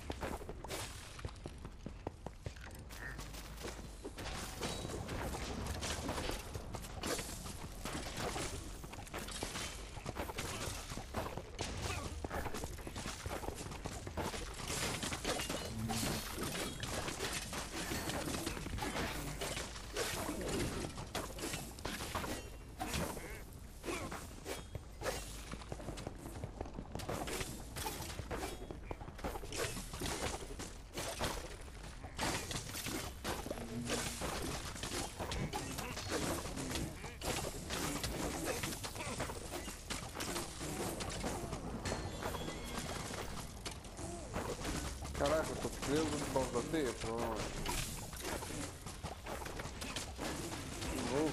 No causa da teia? Pronto. De novo.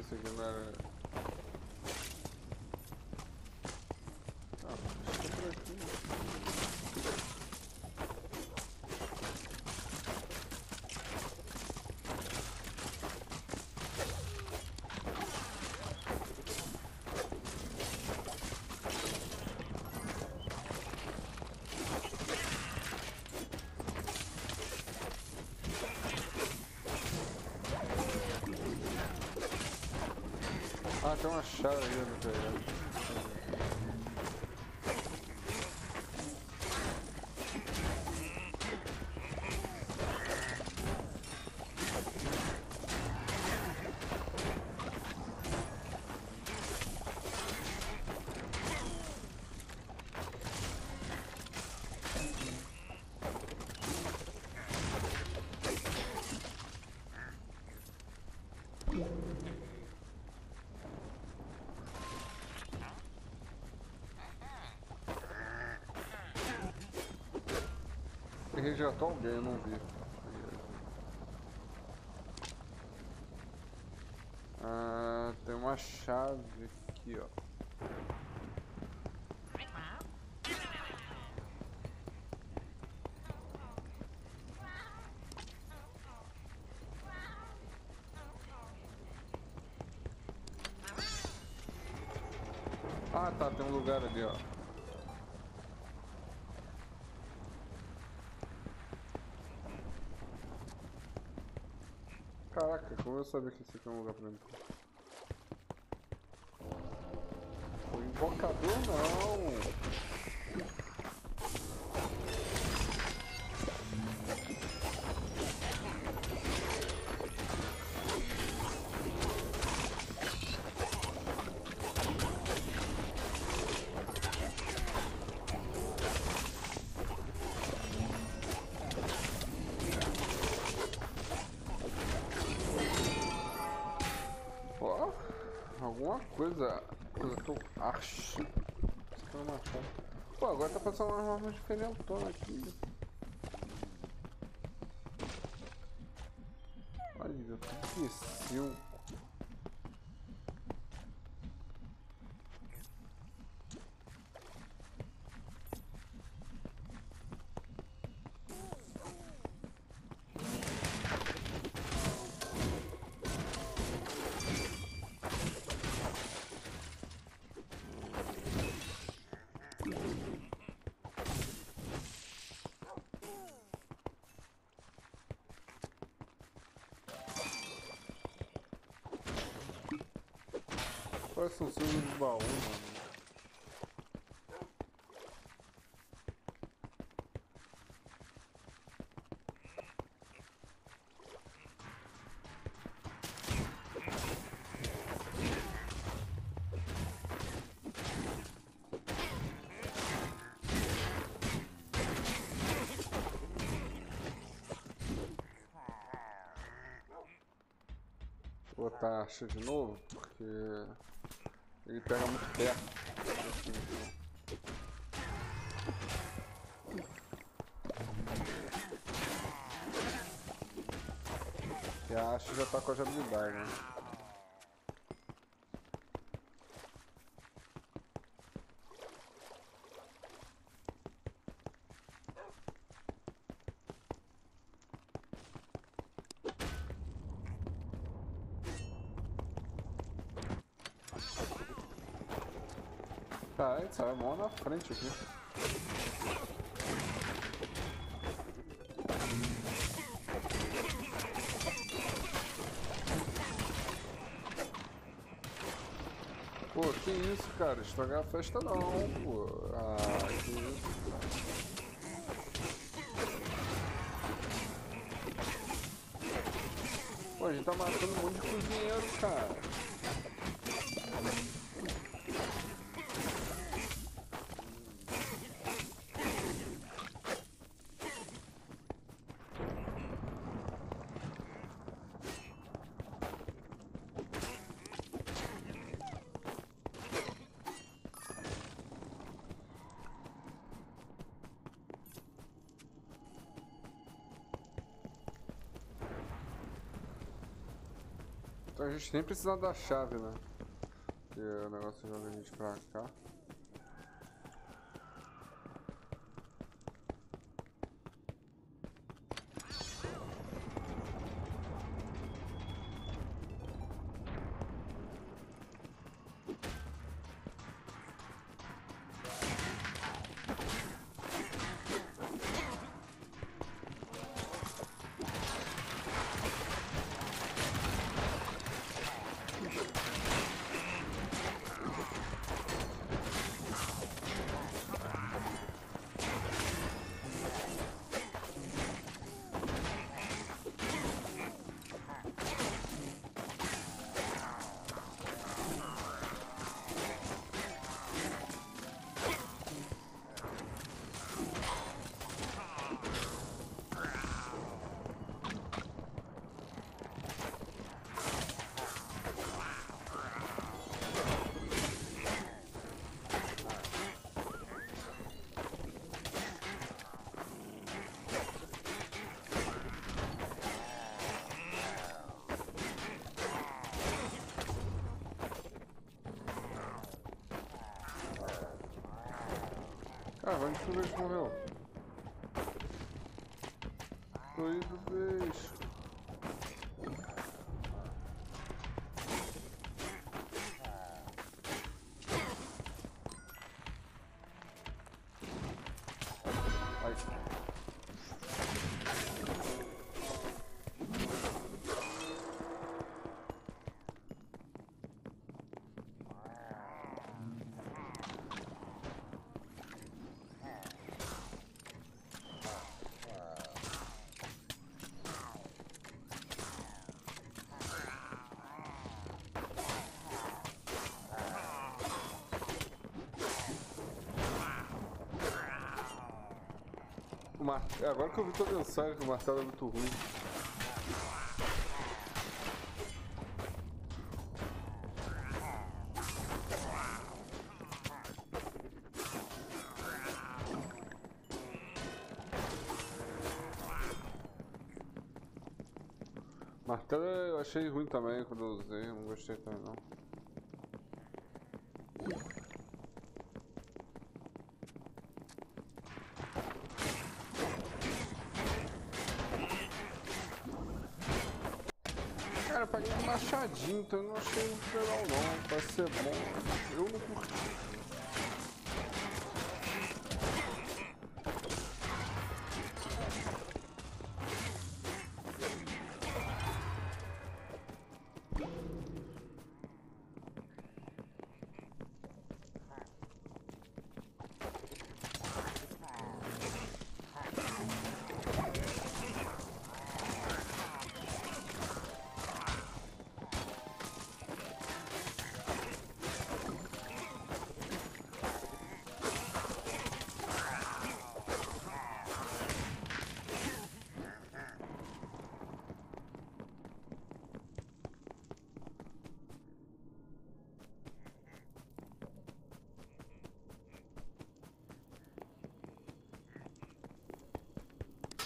Isso aqui não era... Ah, acho que é por aqui. Ah, tem uma chave aí no pegar. Resgatou alguém, eu não vi. Ah, tem uma chave aqui, ó. Ah, tá, tem um lugar ali, ó. Caraca, como eu sabia que esse aqui é um lugar pra entrar? O invocador não! Uma chave. Pô, agora tá passando umas armas diferentonas aqui. Botar acha de novo, porque ele pega muito perto. E a Ashe já tá com a habilidade, né? Saiu mó na frente aqui. Pô, que isso, cara? Estragar a festa não, pô. Ah, que isso. Pô, a gente tá matando um monte de cozinheiro, cara. A gente nem precisa da chave, né? Porque o negócio joga a gente pra cá. Ah, onde que mar... é, Agora que eu vi tua mensagem que o martelo é muito ruim. Martelo eu achei ruim também quando eu usei, não gostei também não. Cara, eu paguei um eu não achei muito legal não. Parece ser bom. Eu não curti.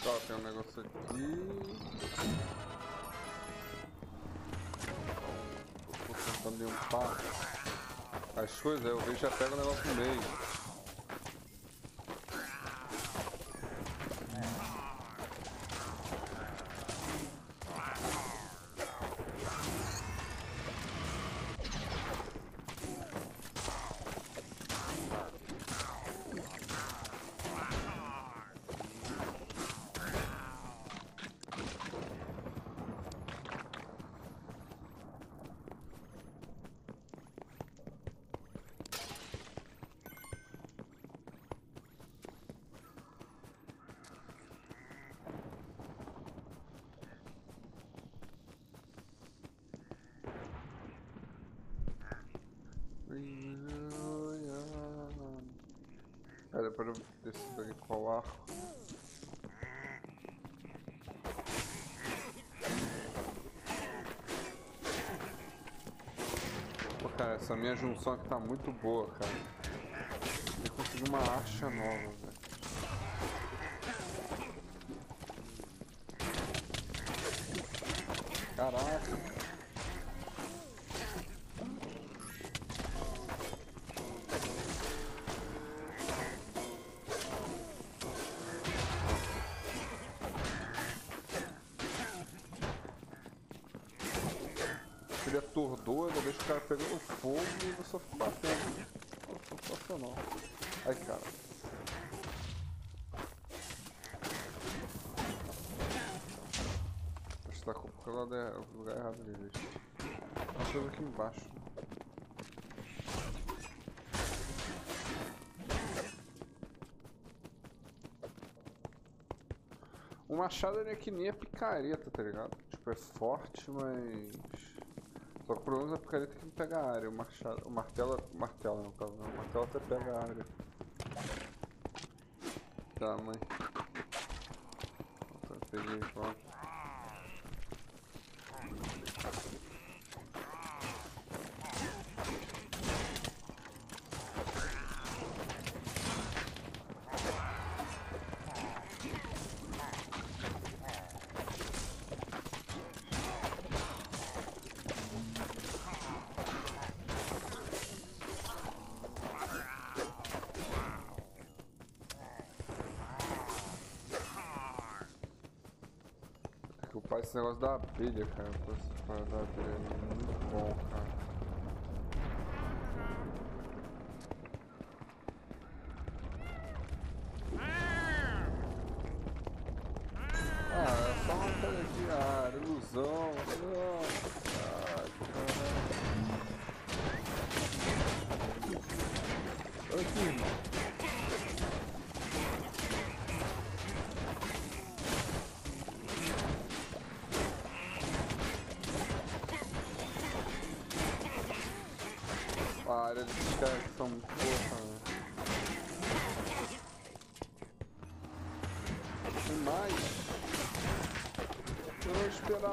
Ó, tem um negócio aqui. Tô tentando limpar as coisas, eu vejo já pega o negócio no meio. É, depois eu decido aqui qual arco. Pô, cara, essa minha junção aqui tá muito boa, cara. Eu consegui uma archa nova, velho. Só fica batendo. Sensacional. Ai, cara. Acho que tá com o lugar errado ali, gente. Uma coisa aqui embaixo. O machado ele é que nem a picareta, tá ligado? Tipo, é forte, mas... Só que o problema é a picareta que não pega a área. O, machado, o martelo, o martelo não, tá O martelo até pega a área. Tá, mãe. Peguei, pronto. Esse negócio da abelha, cara. Esse negócio da abelha é muito bom,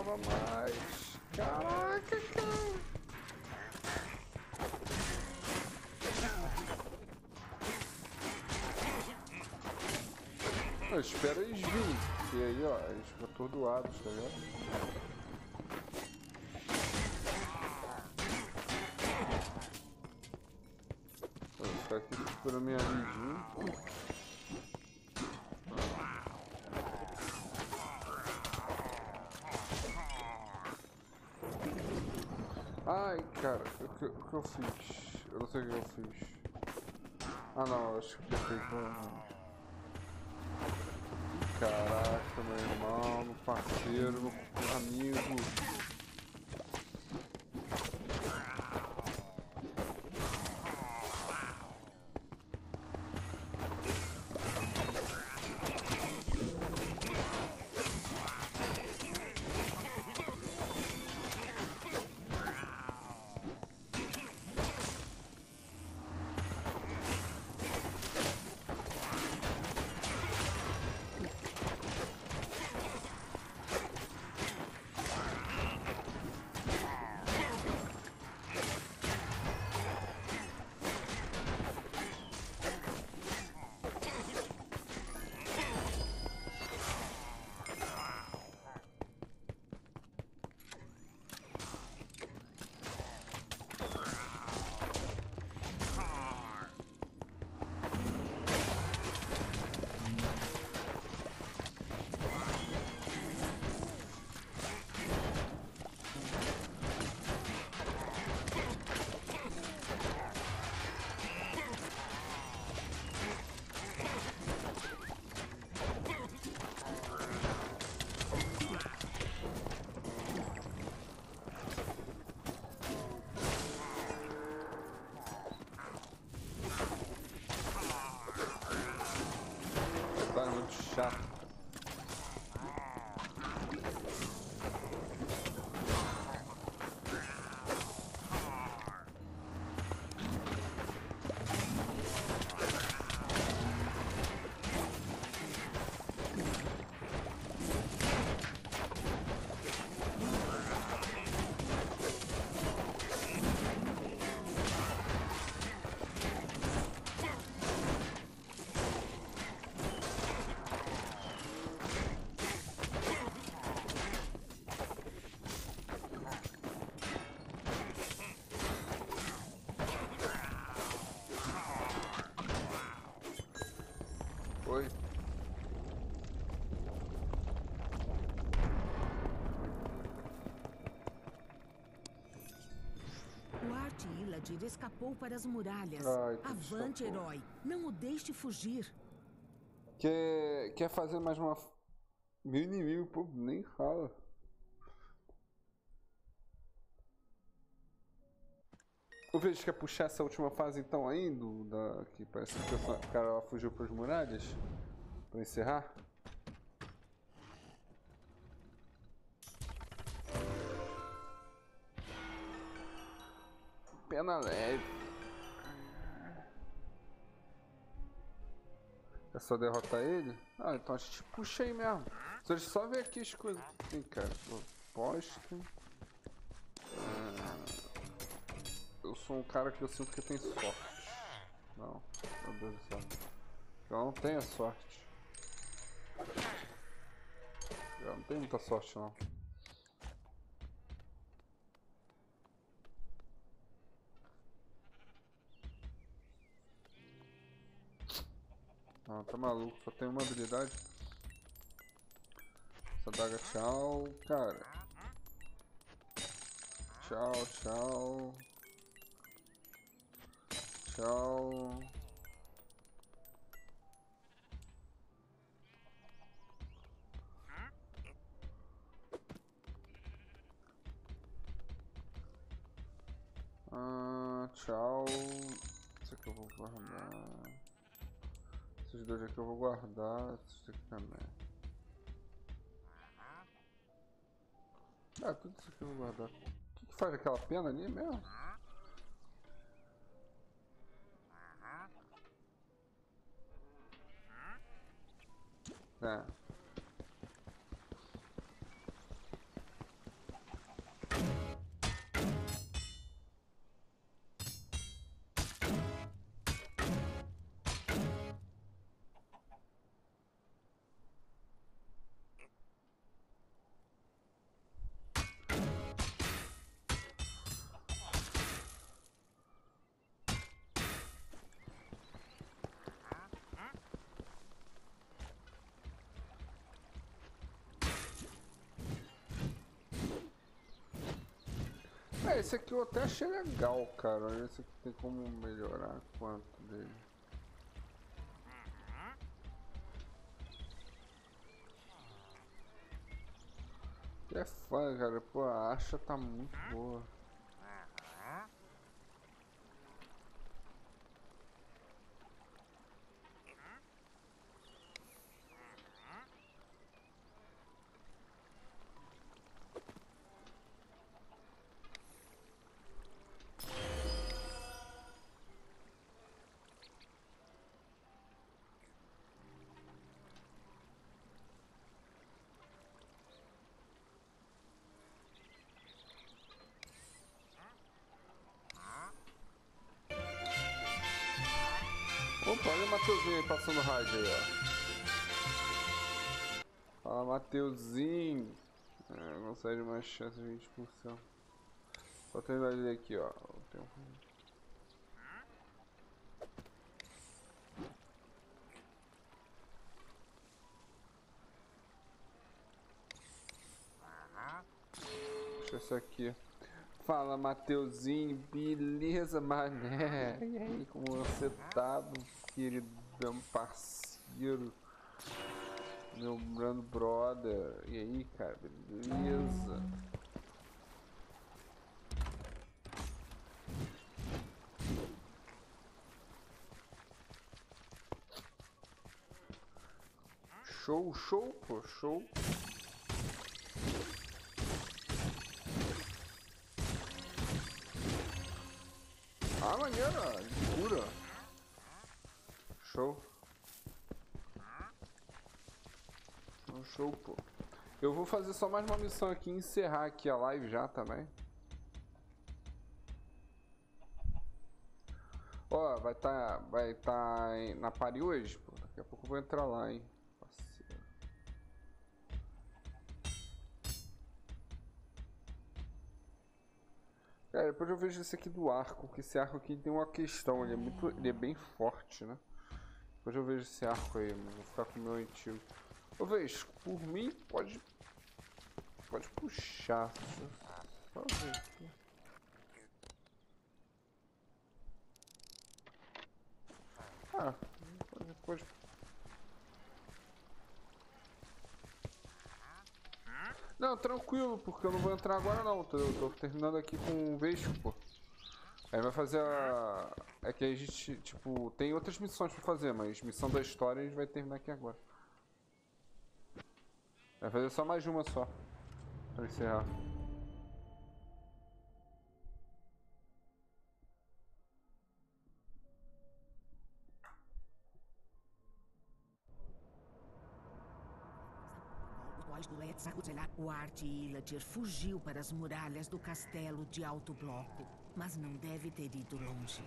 esperava mais. Caraca, cara. Eu espero eles virem. E aí, ó, eles ficam atordoados, tá? Vou ficar aqui esperando minha vidinha. Cara, o que, o que eu fiz? Eu não sei o que eu fiz. Ah não, acho que eu fiz Caraca, meu irmão, meu parceiro, meu amigo. Tyr escapou para as muralhas. Ai, Avante, herói! Não o deixe fugir. Quer, quer fazer mais uma. Meu inimigo, pô, nem fala. O Vejo quer puxar essa última fase então ainda? Da, que parece que o cara fugiu para as muralhas? Pra encerrar? Pena leve. É só derrotar ele? Ah, então a gente puxa aí mesmo. Só só ver aqui as coisas tem, cara. Posta. Eu sou um cara que eu sinto que tem sorte. Não, meu Deus do céu. Eu não tenho sorte. Eu não tenho muita sorte não. Tá maluco, só tem uma habilidade. Essa daga, tchau, cara. Tchau, tchau. Tchau. Ah, tchau. Isso aqui eu vou guardar. Esses dois aqui eu vou guardar. Esses aqui também. Ah, tudo isso aqui eu vou guardar. O que, que faz aquela pena ali mesmo? É. É, esse aqui eu até achei legal, cara. Esse aqui tem como melhorar quanto dele. É fã, cara. Pô, a acha tá muito boa. Passando rádio aí, ó. Fala, Mateuzinho. É, consegue mais chance de 20%. Só de ler aqui, ó. o tempo. Deixa isso aqui. Fala, Mateuzinho, beleza, mané? E aí, como você tá, meu parceiro? Meu grande brother. E aí, cara, beleza? Show, show, pô, show. Ah, cura. Show. Um show, pô. Eu vou fazer só mais uma missão aqui e encerrar aqui a live já também. Ó, vai tá, vai tá na Pari hoje, pô. Daqui a pouco eu vou entrar lá, hein. Cara, depois eu vejo esse aqui do arco, que esse arco aqui tem uma questão, ele é muito. ele é bem forte, né? Depois eu vejo esse arco aí, mano. Vou ficar com o meu antigo. Ô, vejo, por mim, pode... Pode puxar. Só ver aqui. Ah, pode, pode... Não, tranquilo, porque eu não vou entrar agora não, tá? Eu tô terminando aqui com o um Vesco, pô. Aí vai fazer a. É que a gente, tipo, tem outras missões pra fazer, mas missão da história a gente vai terminar aqui agora. Vai fazer só mais uma só. Pra encerrar. O Art Illadir fugiu para as muralhas do castelo de alto bloco, mas não deve ter ido longe.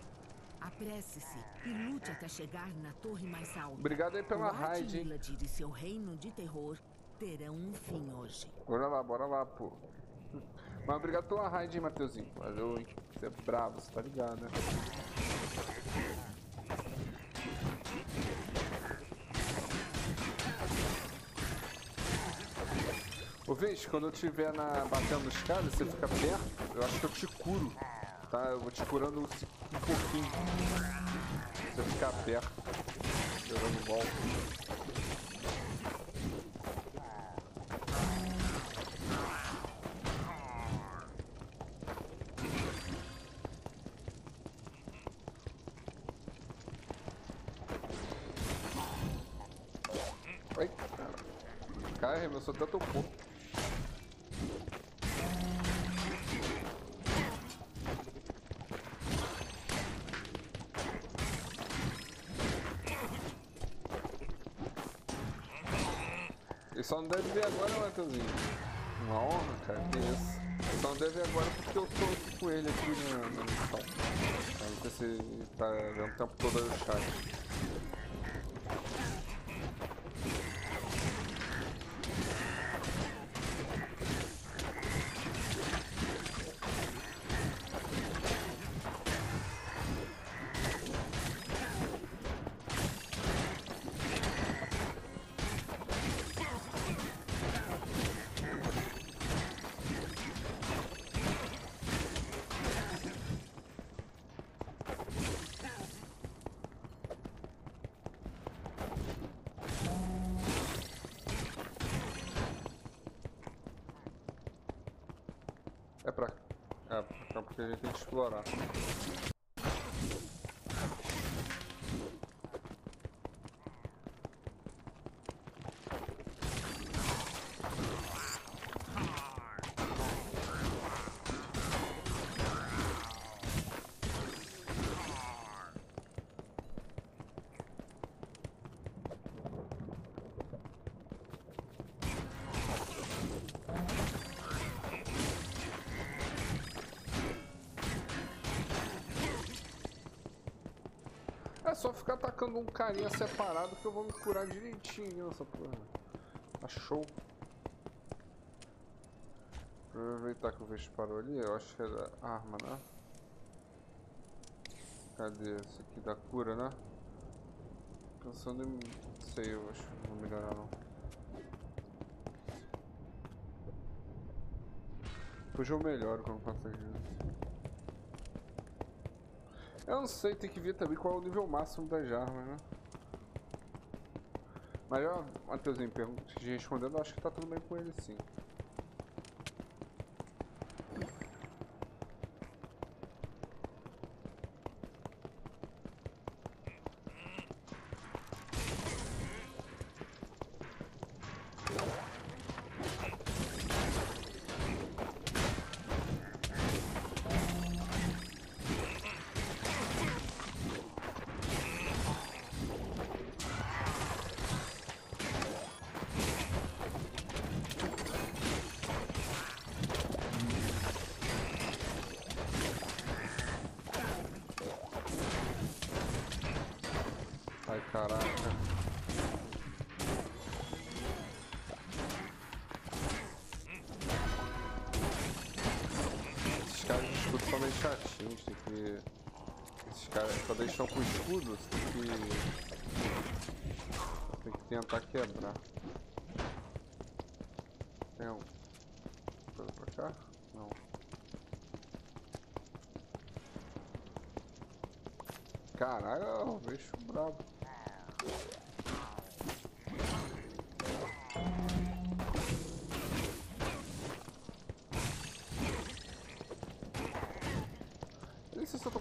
Apresse-se e lute até chegar na torre mais alta. Obrigado aí pela raid, hein? E seu reino de terror terão um fim hoje. Bora lá, bora lá, pô. Mas obrigado pela raid, hein, Mateuzinho. Valeu, hein? Você é bravo, você tá ligado, né? Ô, Vez, quando eu estiver na... batendo os caras, você fica perto, eu acho que eu te curo, tá? Eu vou te curando um pouquinho. Você ficar perto, jogando golpe. Ai, cara. Cara, arremessou até teu. Só não deve ver agora, Matheusinho. Uma honra, cara, que isso. Ele só não deve ver agora porque eu tô com ele aqui na, na missão. Aí ele tá vendo o tempo todo aí o chat. Tem que explorar. É só ficar atacando um carinha separado que eu vou me curar direitinho nessa porra. Show. Aproveitar que o Vejo parou ali, eu acho que era arma, né? Cadê? Esse aqui da cura, né? Pensando em... Não sei, eu acho que não vou melhorar não. Depois eu melhoro quando conseguir isso. Eu não sei, tem que ver também qual é o nível máximo das armas, né? Mas ó, Matheusinho, te respondendo, acho que tá tudo bem com ele sim. Estão com escudo, você tem que... Tem que tentar quebrar. Tem um... Coisa pra cá? Não. Caralho, bicho brabo. Nem sei se eu tô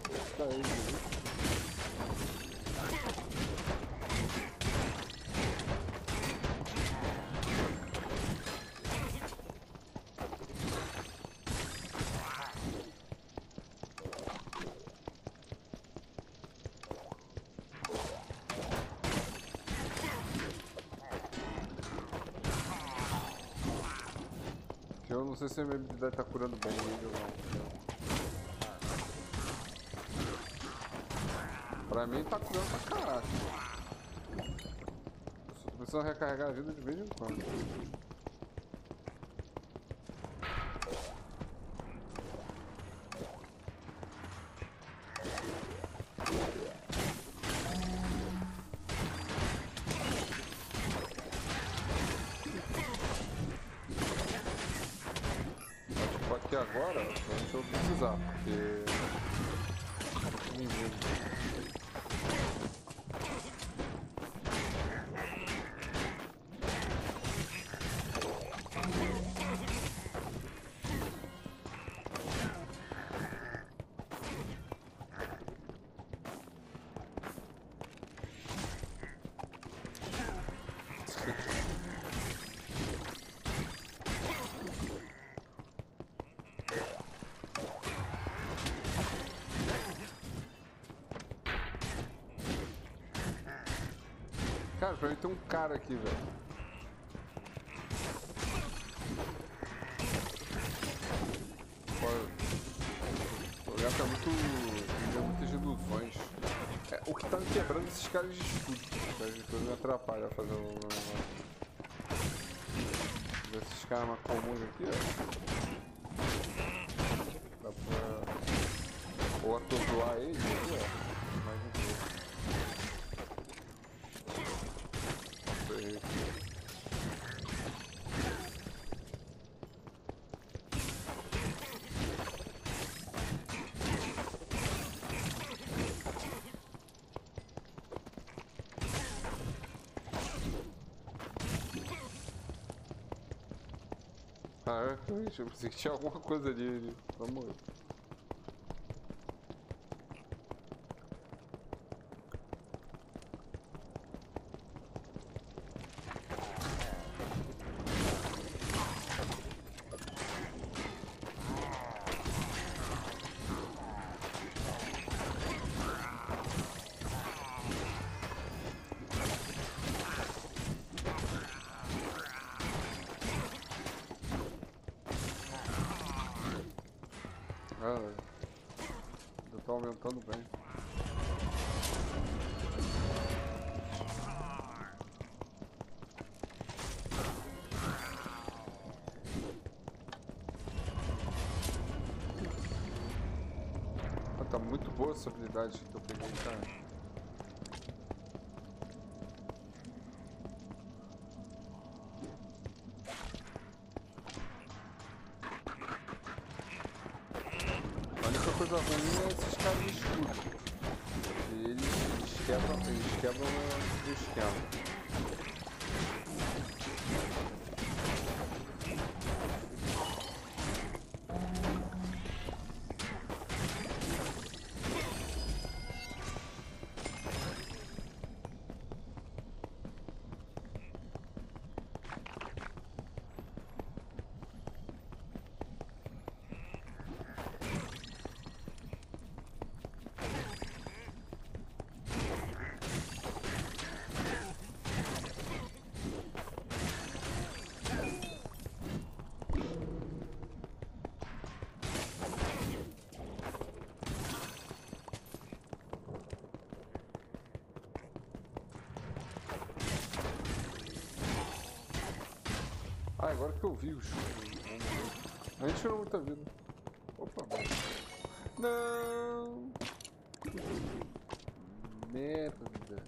Eu não sei se a minha habilidade tá curando bem ele ou não. Pra mim tá curando pra caralho. Só tô precisando recarregar a vida de vez em quando. Pra mim tem um cara aqui, velho. O lugar tá muito. Tem muitas ilusões. É, o que tá me quebrando é esses caras de escudo. Esses de me atrapalha fazer um. Esses caras mais comuns aqui, ó. Dá pra. Ou atordoar eles, ó. Ah, eu pensei que tinha alguma coisa ali. Vamos habilidade que eu peguei, cara. coisa ruim é esses caras escuros. Eles, eles quebram, eles quebram o esquema. Agora que eu vi os. A gente tirou muita vida. Opa, Não! Merda!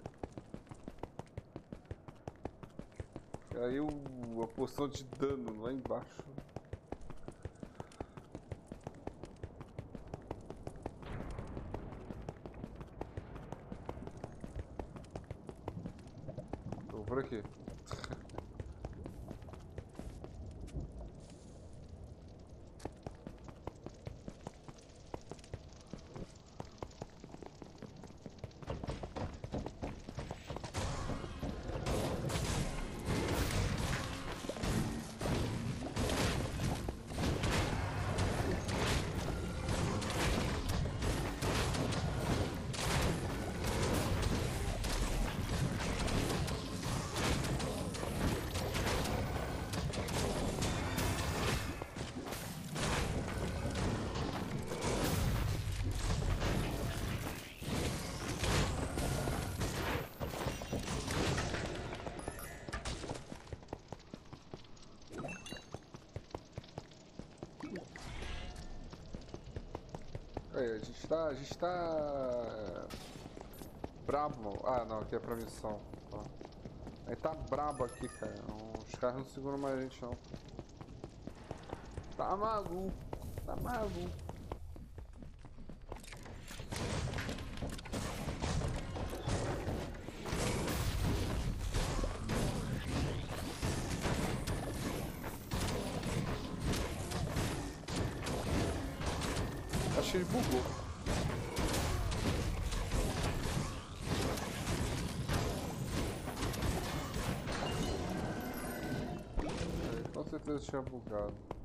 Caiu a poção de dano lá embaixo. Tá. A gente tá. Brabo. Ah, não, aqui é pra missão. Ó. Aí tá brabo aqui, cara. Os caras não seguram mais a gente não. Tá maluco. Tá maluco. Certeza tinha bugado.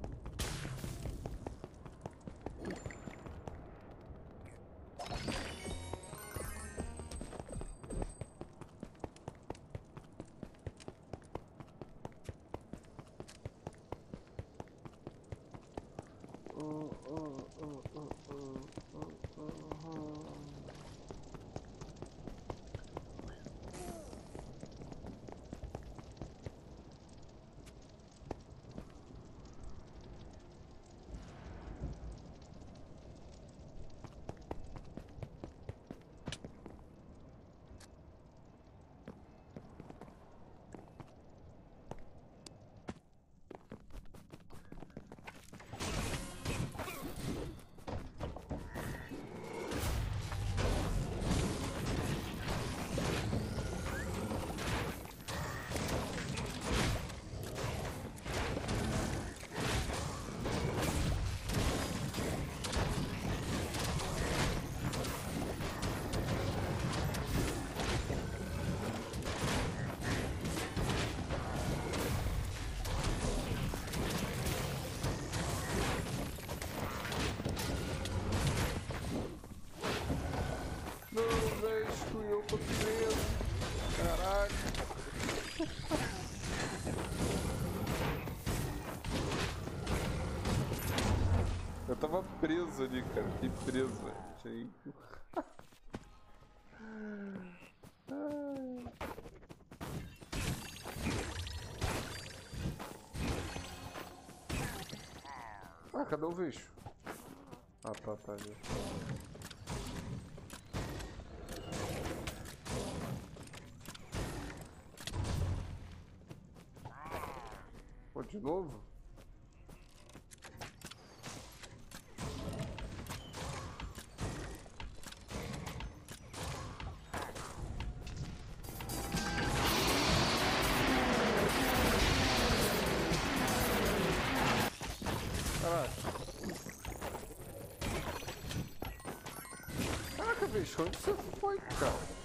Tô preso. Caralho. Eu tava preso ali, cara. Fiquei preso, Ai. Ah, cadê o bicho? Ah, tá, tá ali. Novo? Caraca. Bicho, onde você foi, cara?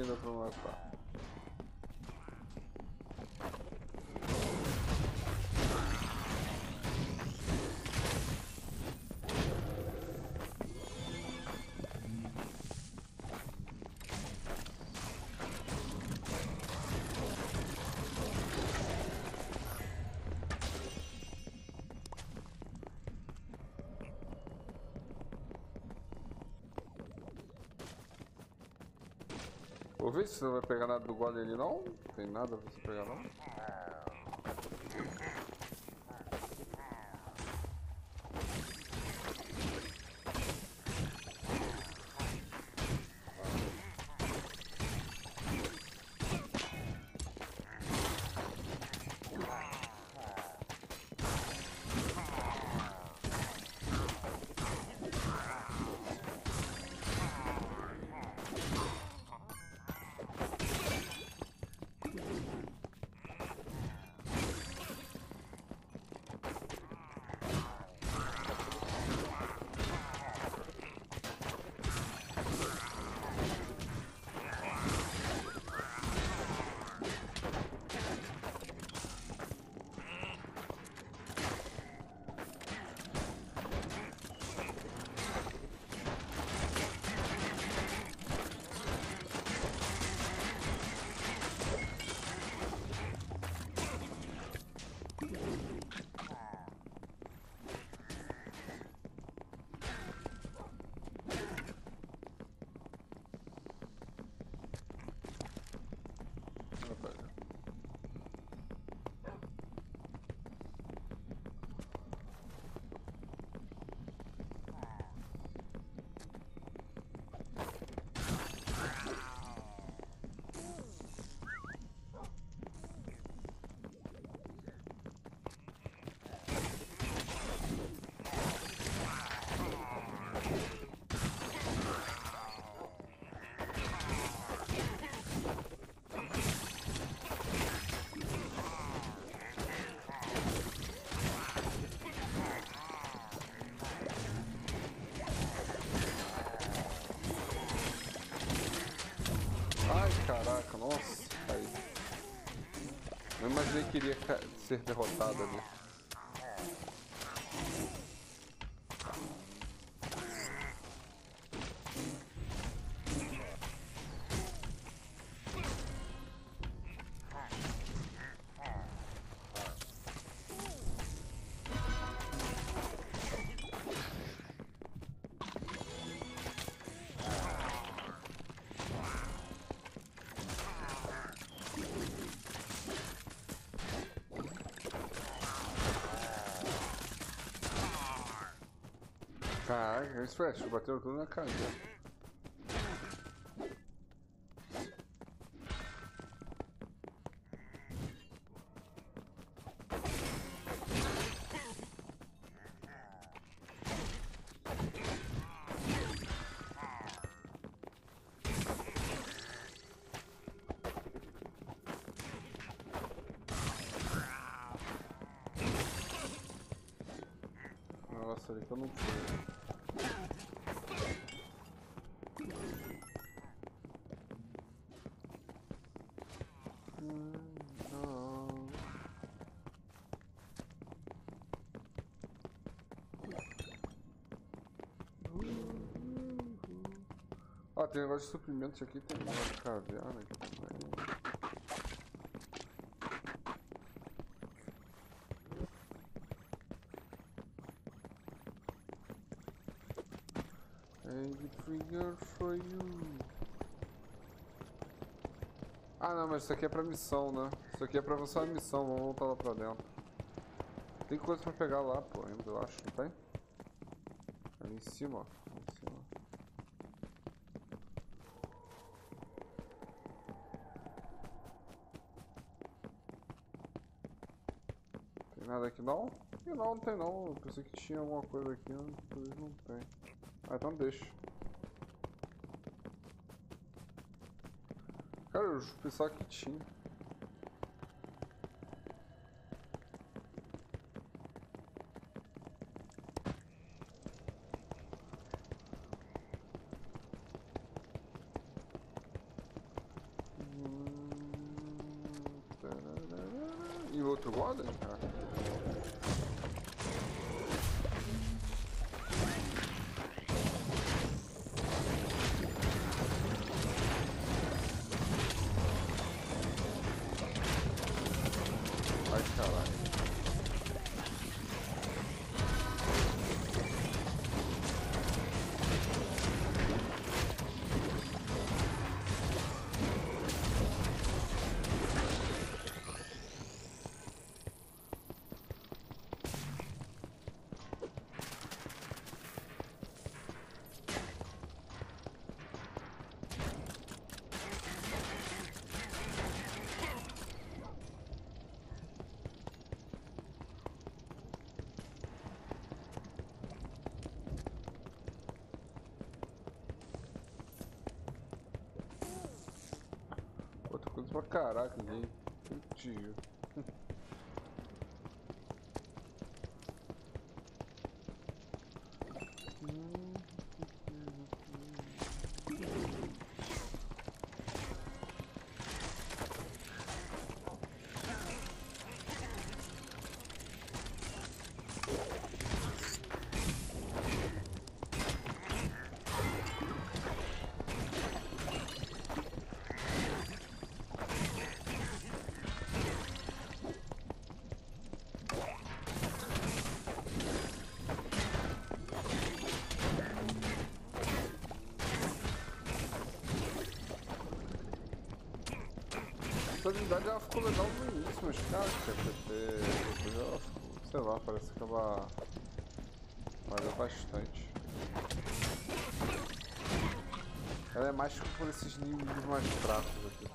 Golem aqui Vou ver se você vai pegar nada do golem ali. Não tem nada pra você pegar não. Eu imaginei que iria ser derrotado ali. Eles flash, bateu tudo na cara. Tem negócio de suprimentos aqui, tem de caverna aqui. And trigger for you. Ah não, mas isso aqui é pra missão, né? Isso aqui é pra avançar a missão, vamos voltar lá pra dentro. Tem coisa pra pegar lá, pô, eu acho, não tem? Ali em cima, ó. Ali em cima. Tem nada aqui não? E não, não tem não. Eu pensei que tinha alguma coisa aqui, mas não tem. Ah, então deixa. Cara, eu pensava que tinha. Caraca aqui. Tio. Essa habilidade ela ficou legal no início, mas cara, que é depois ela ficou, sei lá, parece que ela valeu bastante. Ela é mais por esses níveis mais fracos aqui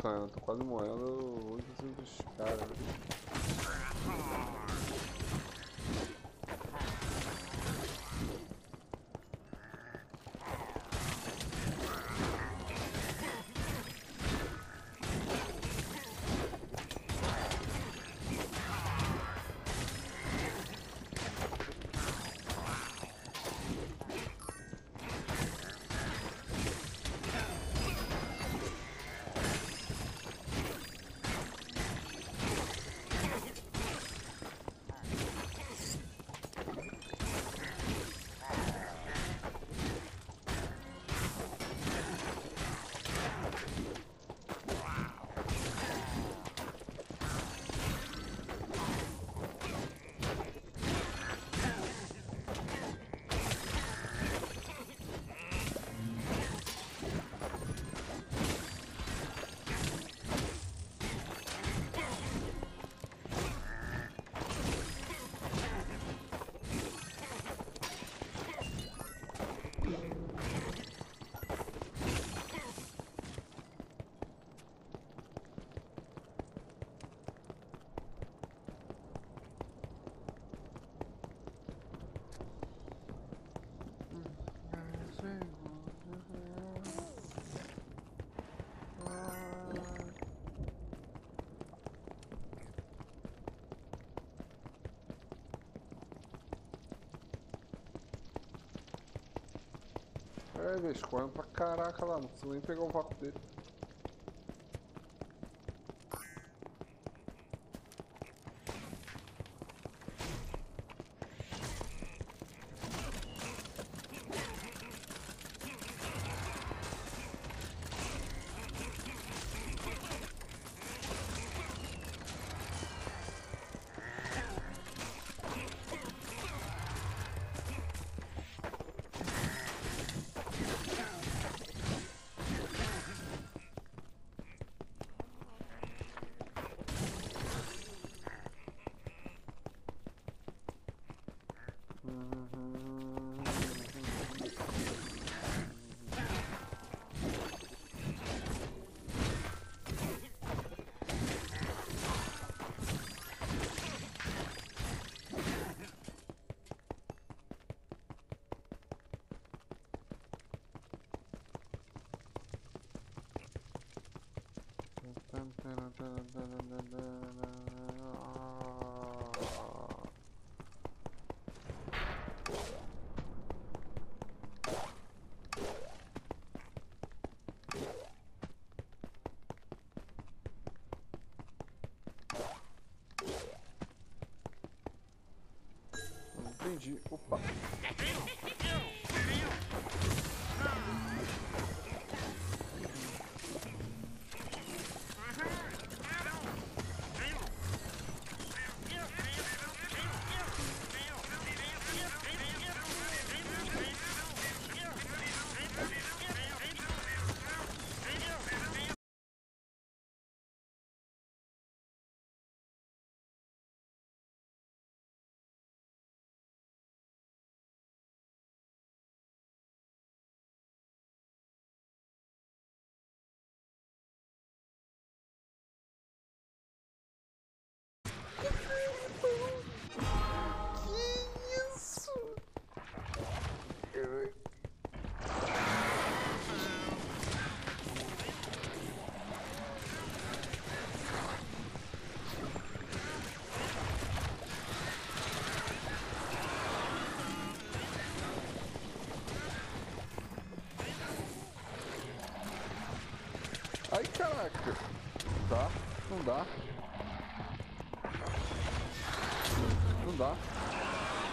tá? Tô quase morrendo. É, bicho, correndo pra caraca lá, não consigo nem pegar o vácuo dele. Entendi. Opa. Não dá. Não dá.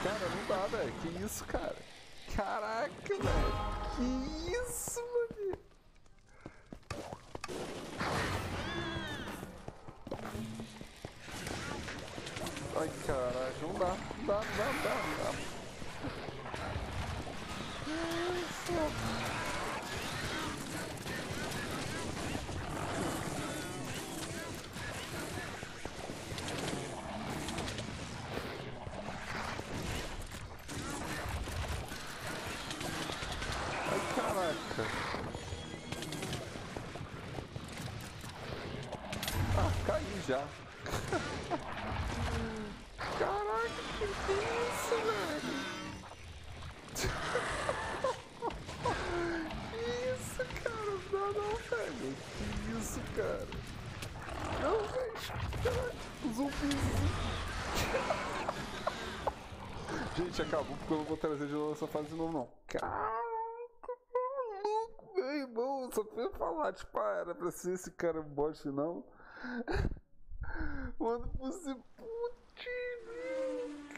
Cara, não dá, velho. Que isso, cara? Caraca, velho. Que isso, mano. Ai, caraca. Não dá. Não dá, não dá, não dá. Isso? Porque eu vou trazer de novo essa fase de novo, não. Caraca, meu irmão, só eu falar, tipo, ah, era pra ser esse cara bote, não. Mano, você. Putz,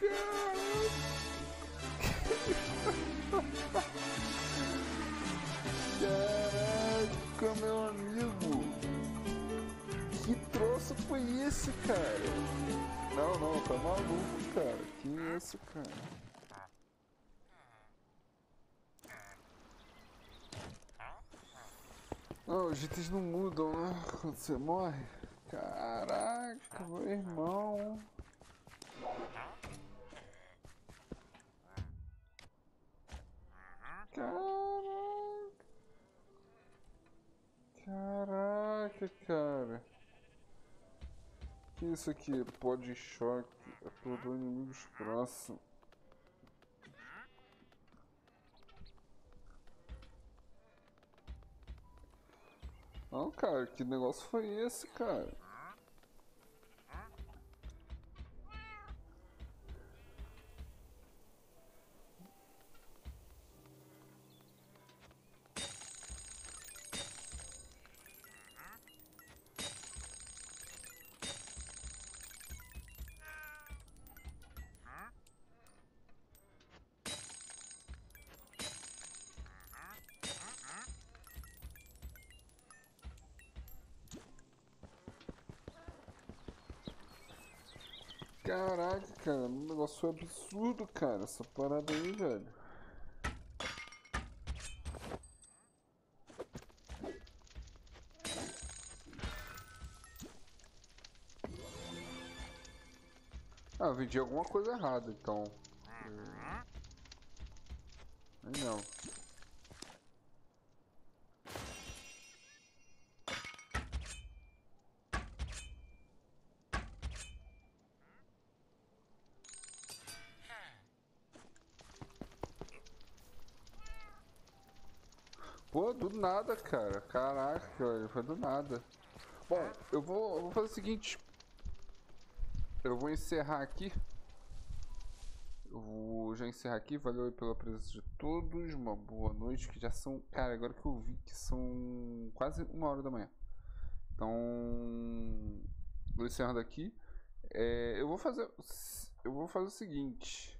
Caraca, meu amigo. Que troço foi esse, cara? Não, não, tá maluco, cara. Que isso, cara? Não, os itens não mudam, né? Quando você morre. Caraca, meu irmão. Caraca. Caraca, cara. Que isso aqui? Pode choque. Atordoou inimigos próximos. Não, cara, que negócio foi esse, cara? Negócio absurdo, cara, essa parada aí, velho. Ah, vendi alguma coisa errada, então. Aí não. Pô, do nada, cara. Caraca, foi do nada. Bom, eu vou, eu vou fazer o seguinte. Eu vou encerrar aqui. Eu vou já encerrar aqui. Valeu pela presença de todos. Uma boa noite. Que já são. Cara, agora que eu vi que são quase uma hora da manhã. Então. Vou encerrando aqui. É, eu vou fazer. Eu vou fazer o seguinte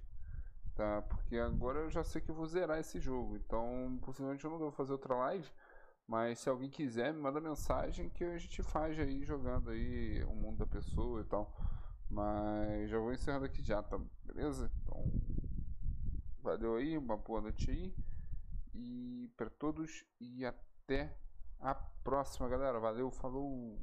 tá? Porque agora eu já sei que eu vou zerar esse jogo, então possivelmente eu não vou fazer outra live, mas se alguém quiser, me manda mensagem que a gente faz aí jogando aí o mundo da pessoa e tal. Mas já vou encerrando aqui já, tá? Beleza? Então, valeu aí, uma boa noite aí e para todos e até a próxima, galera. Valeu, falou.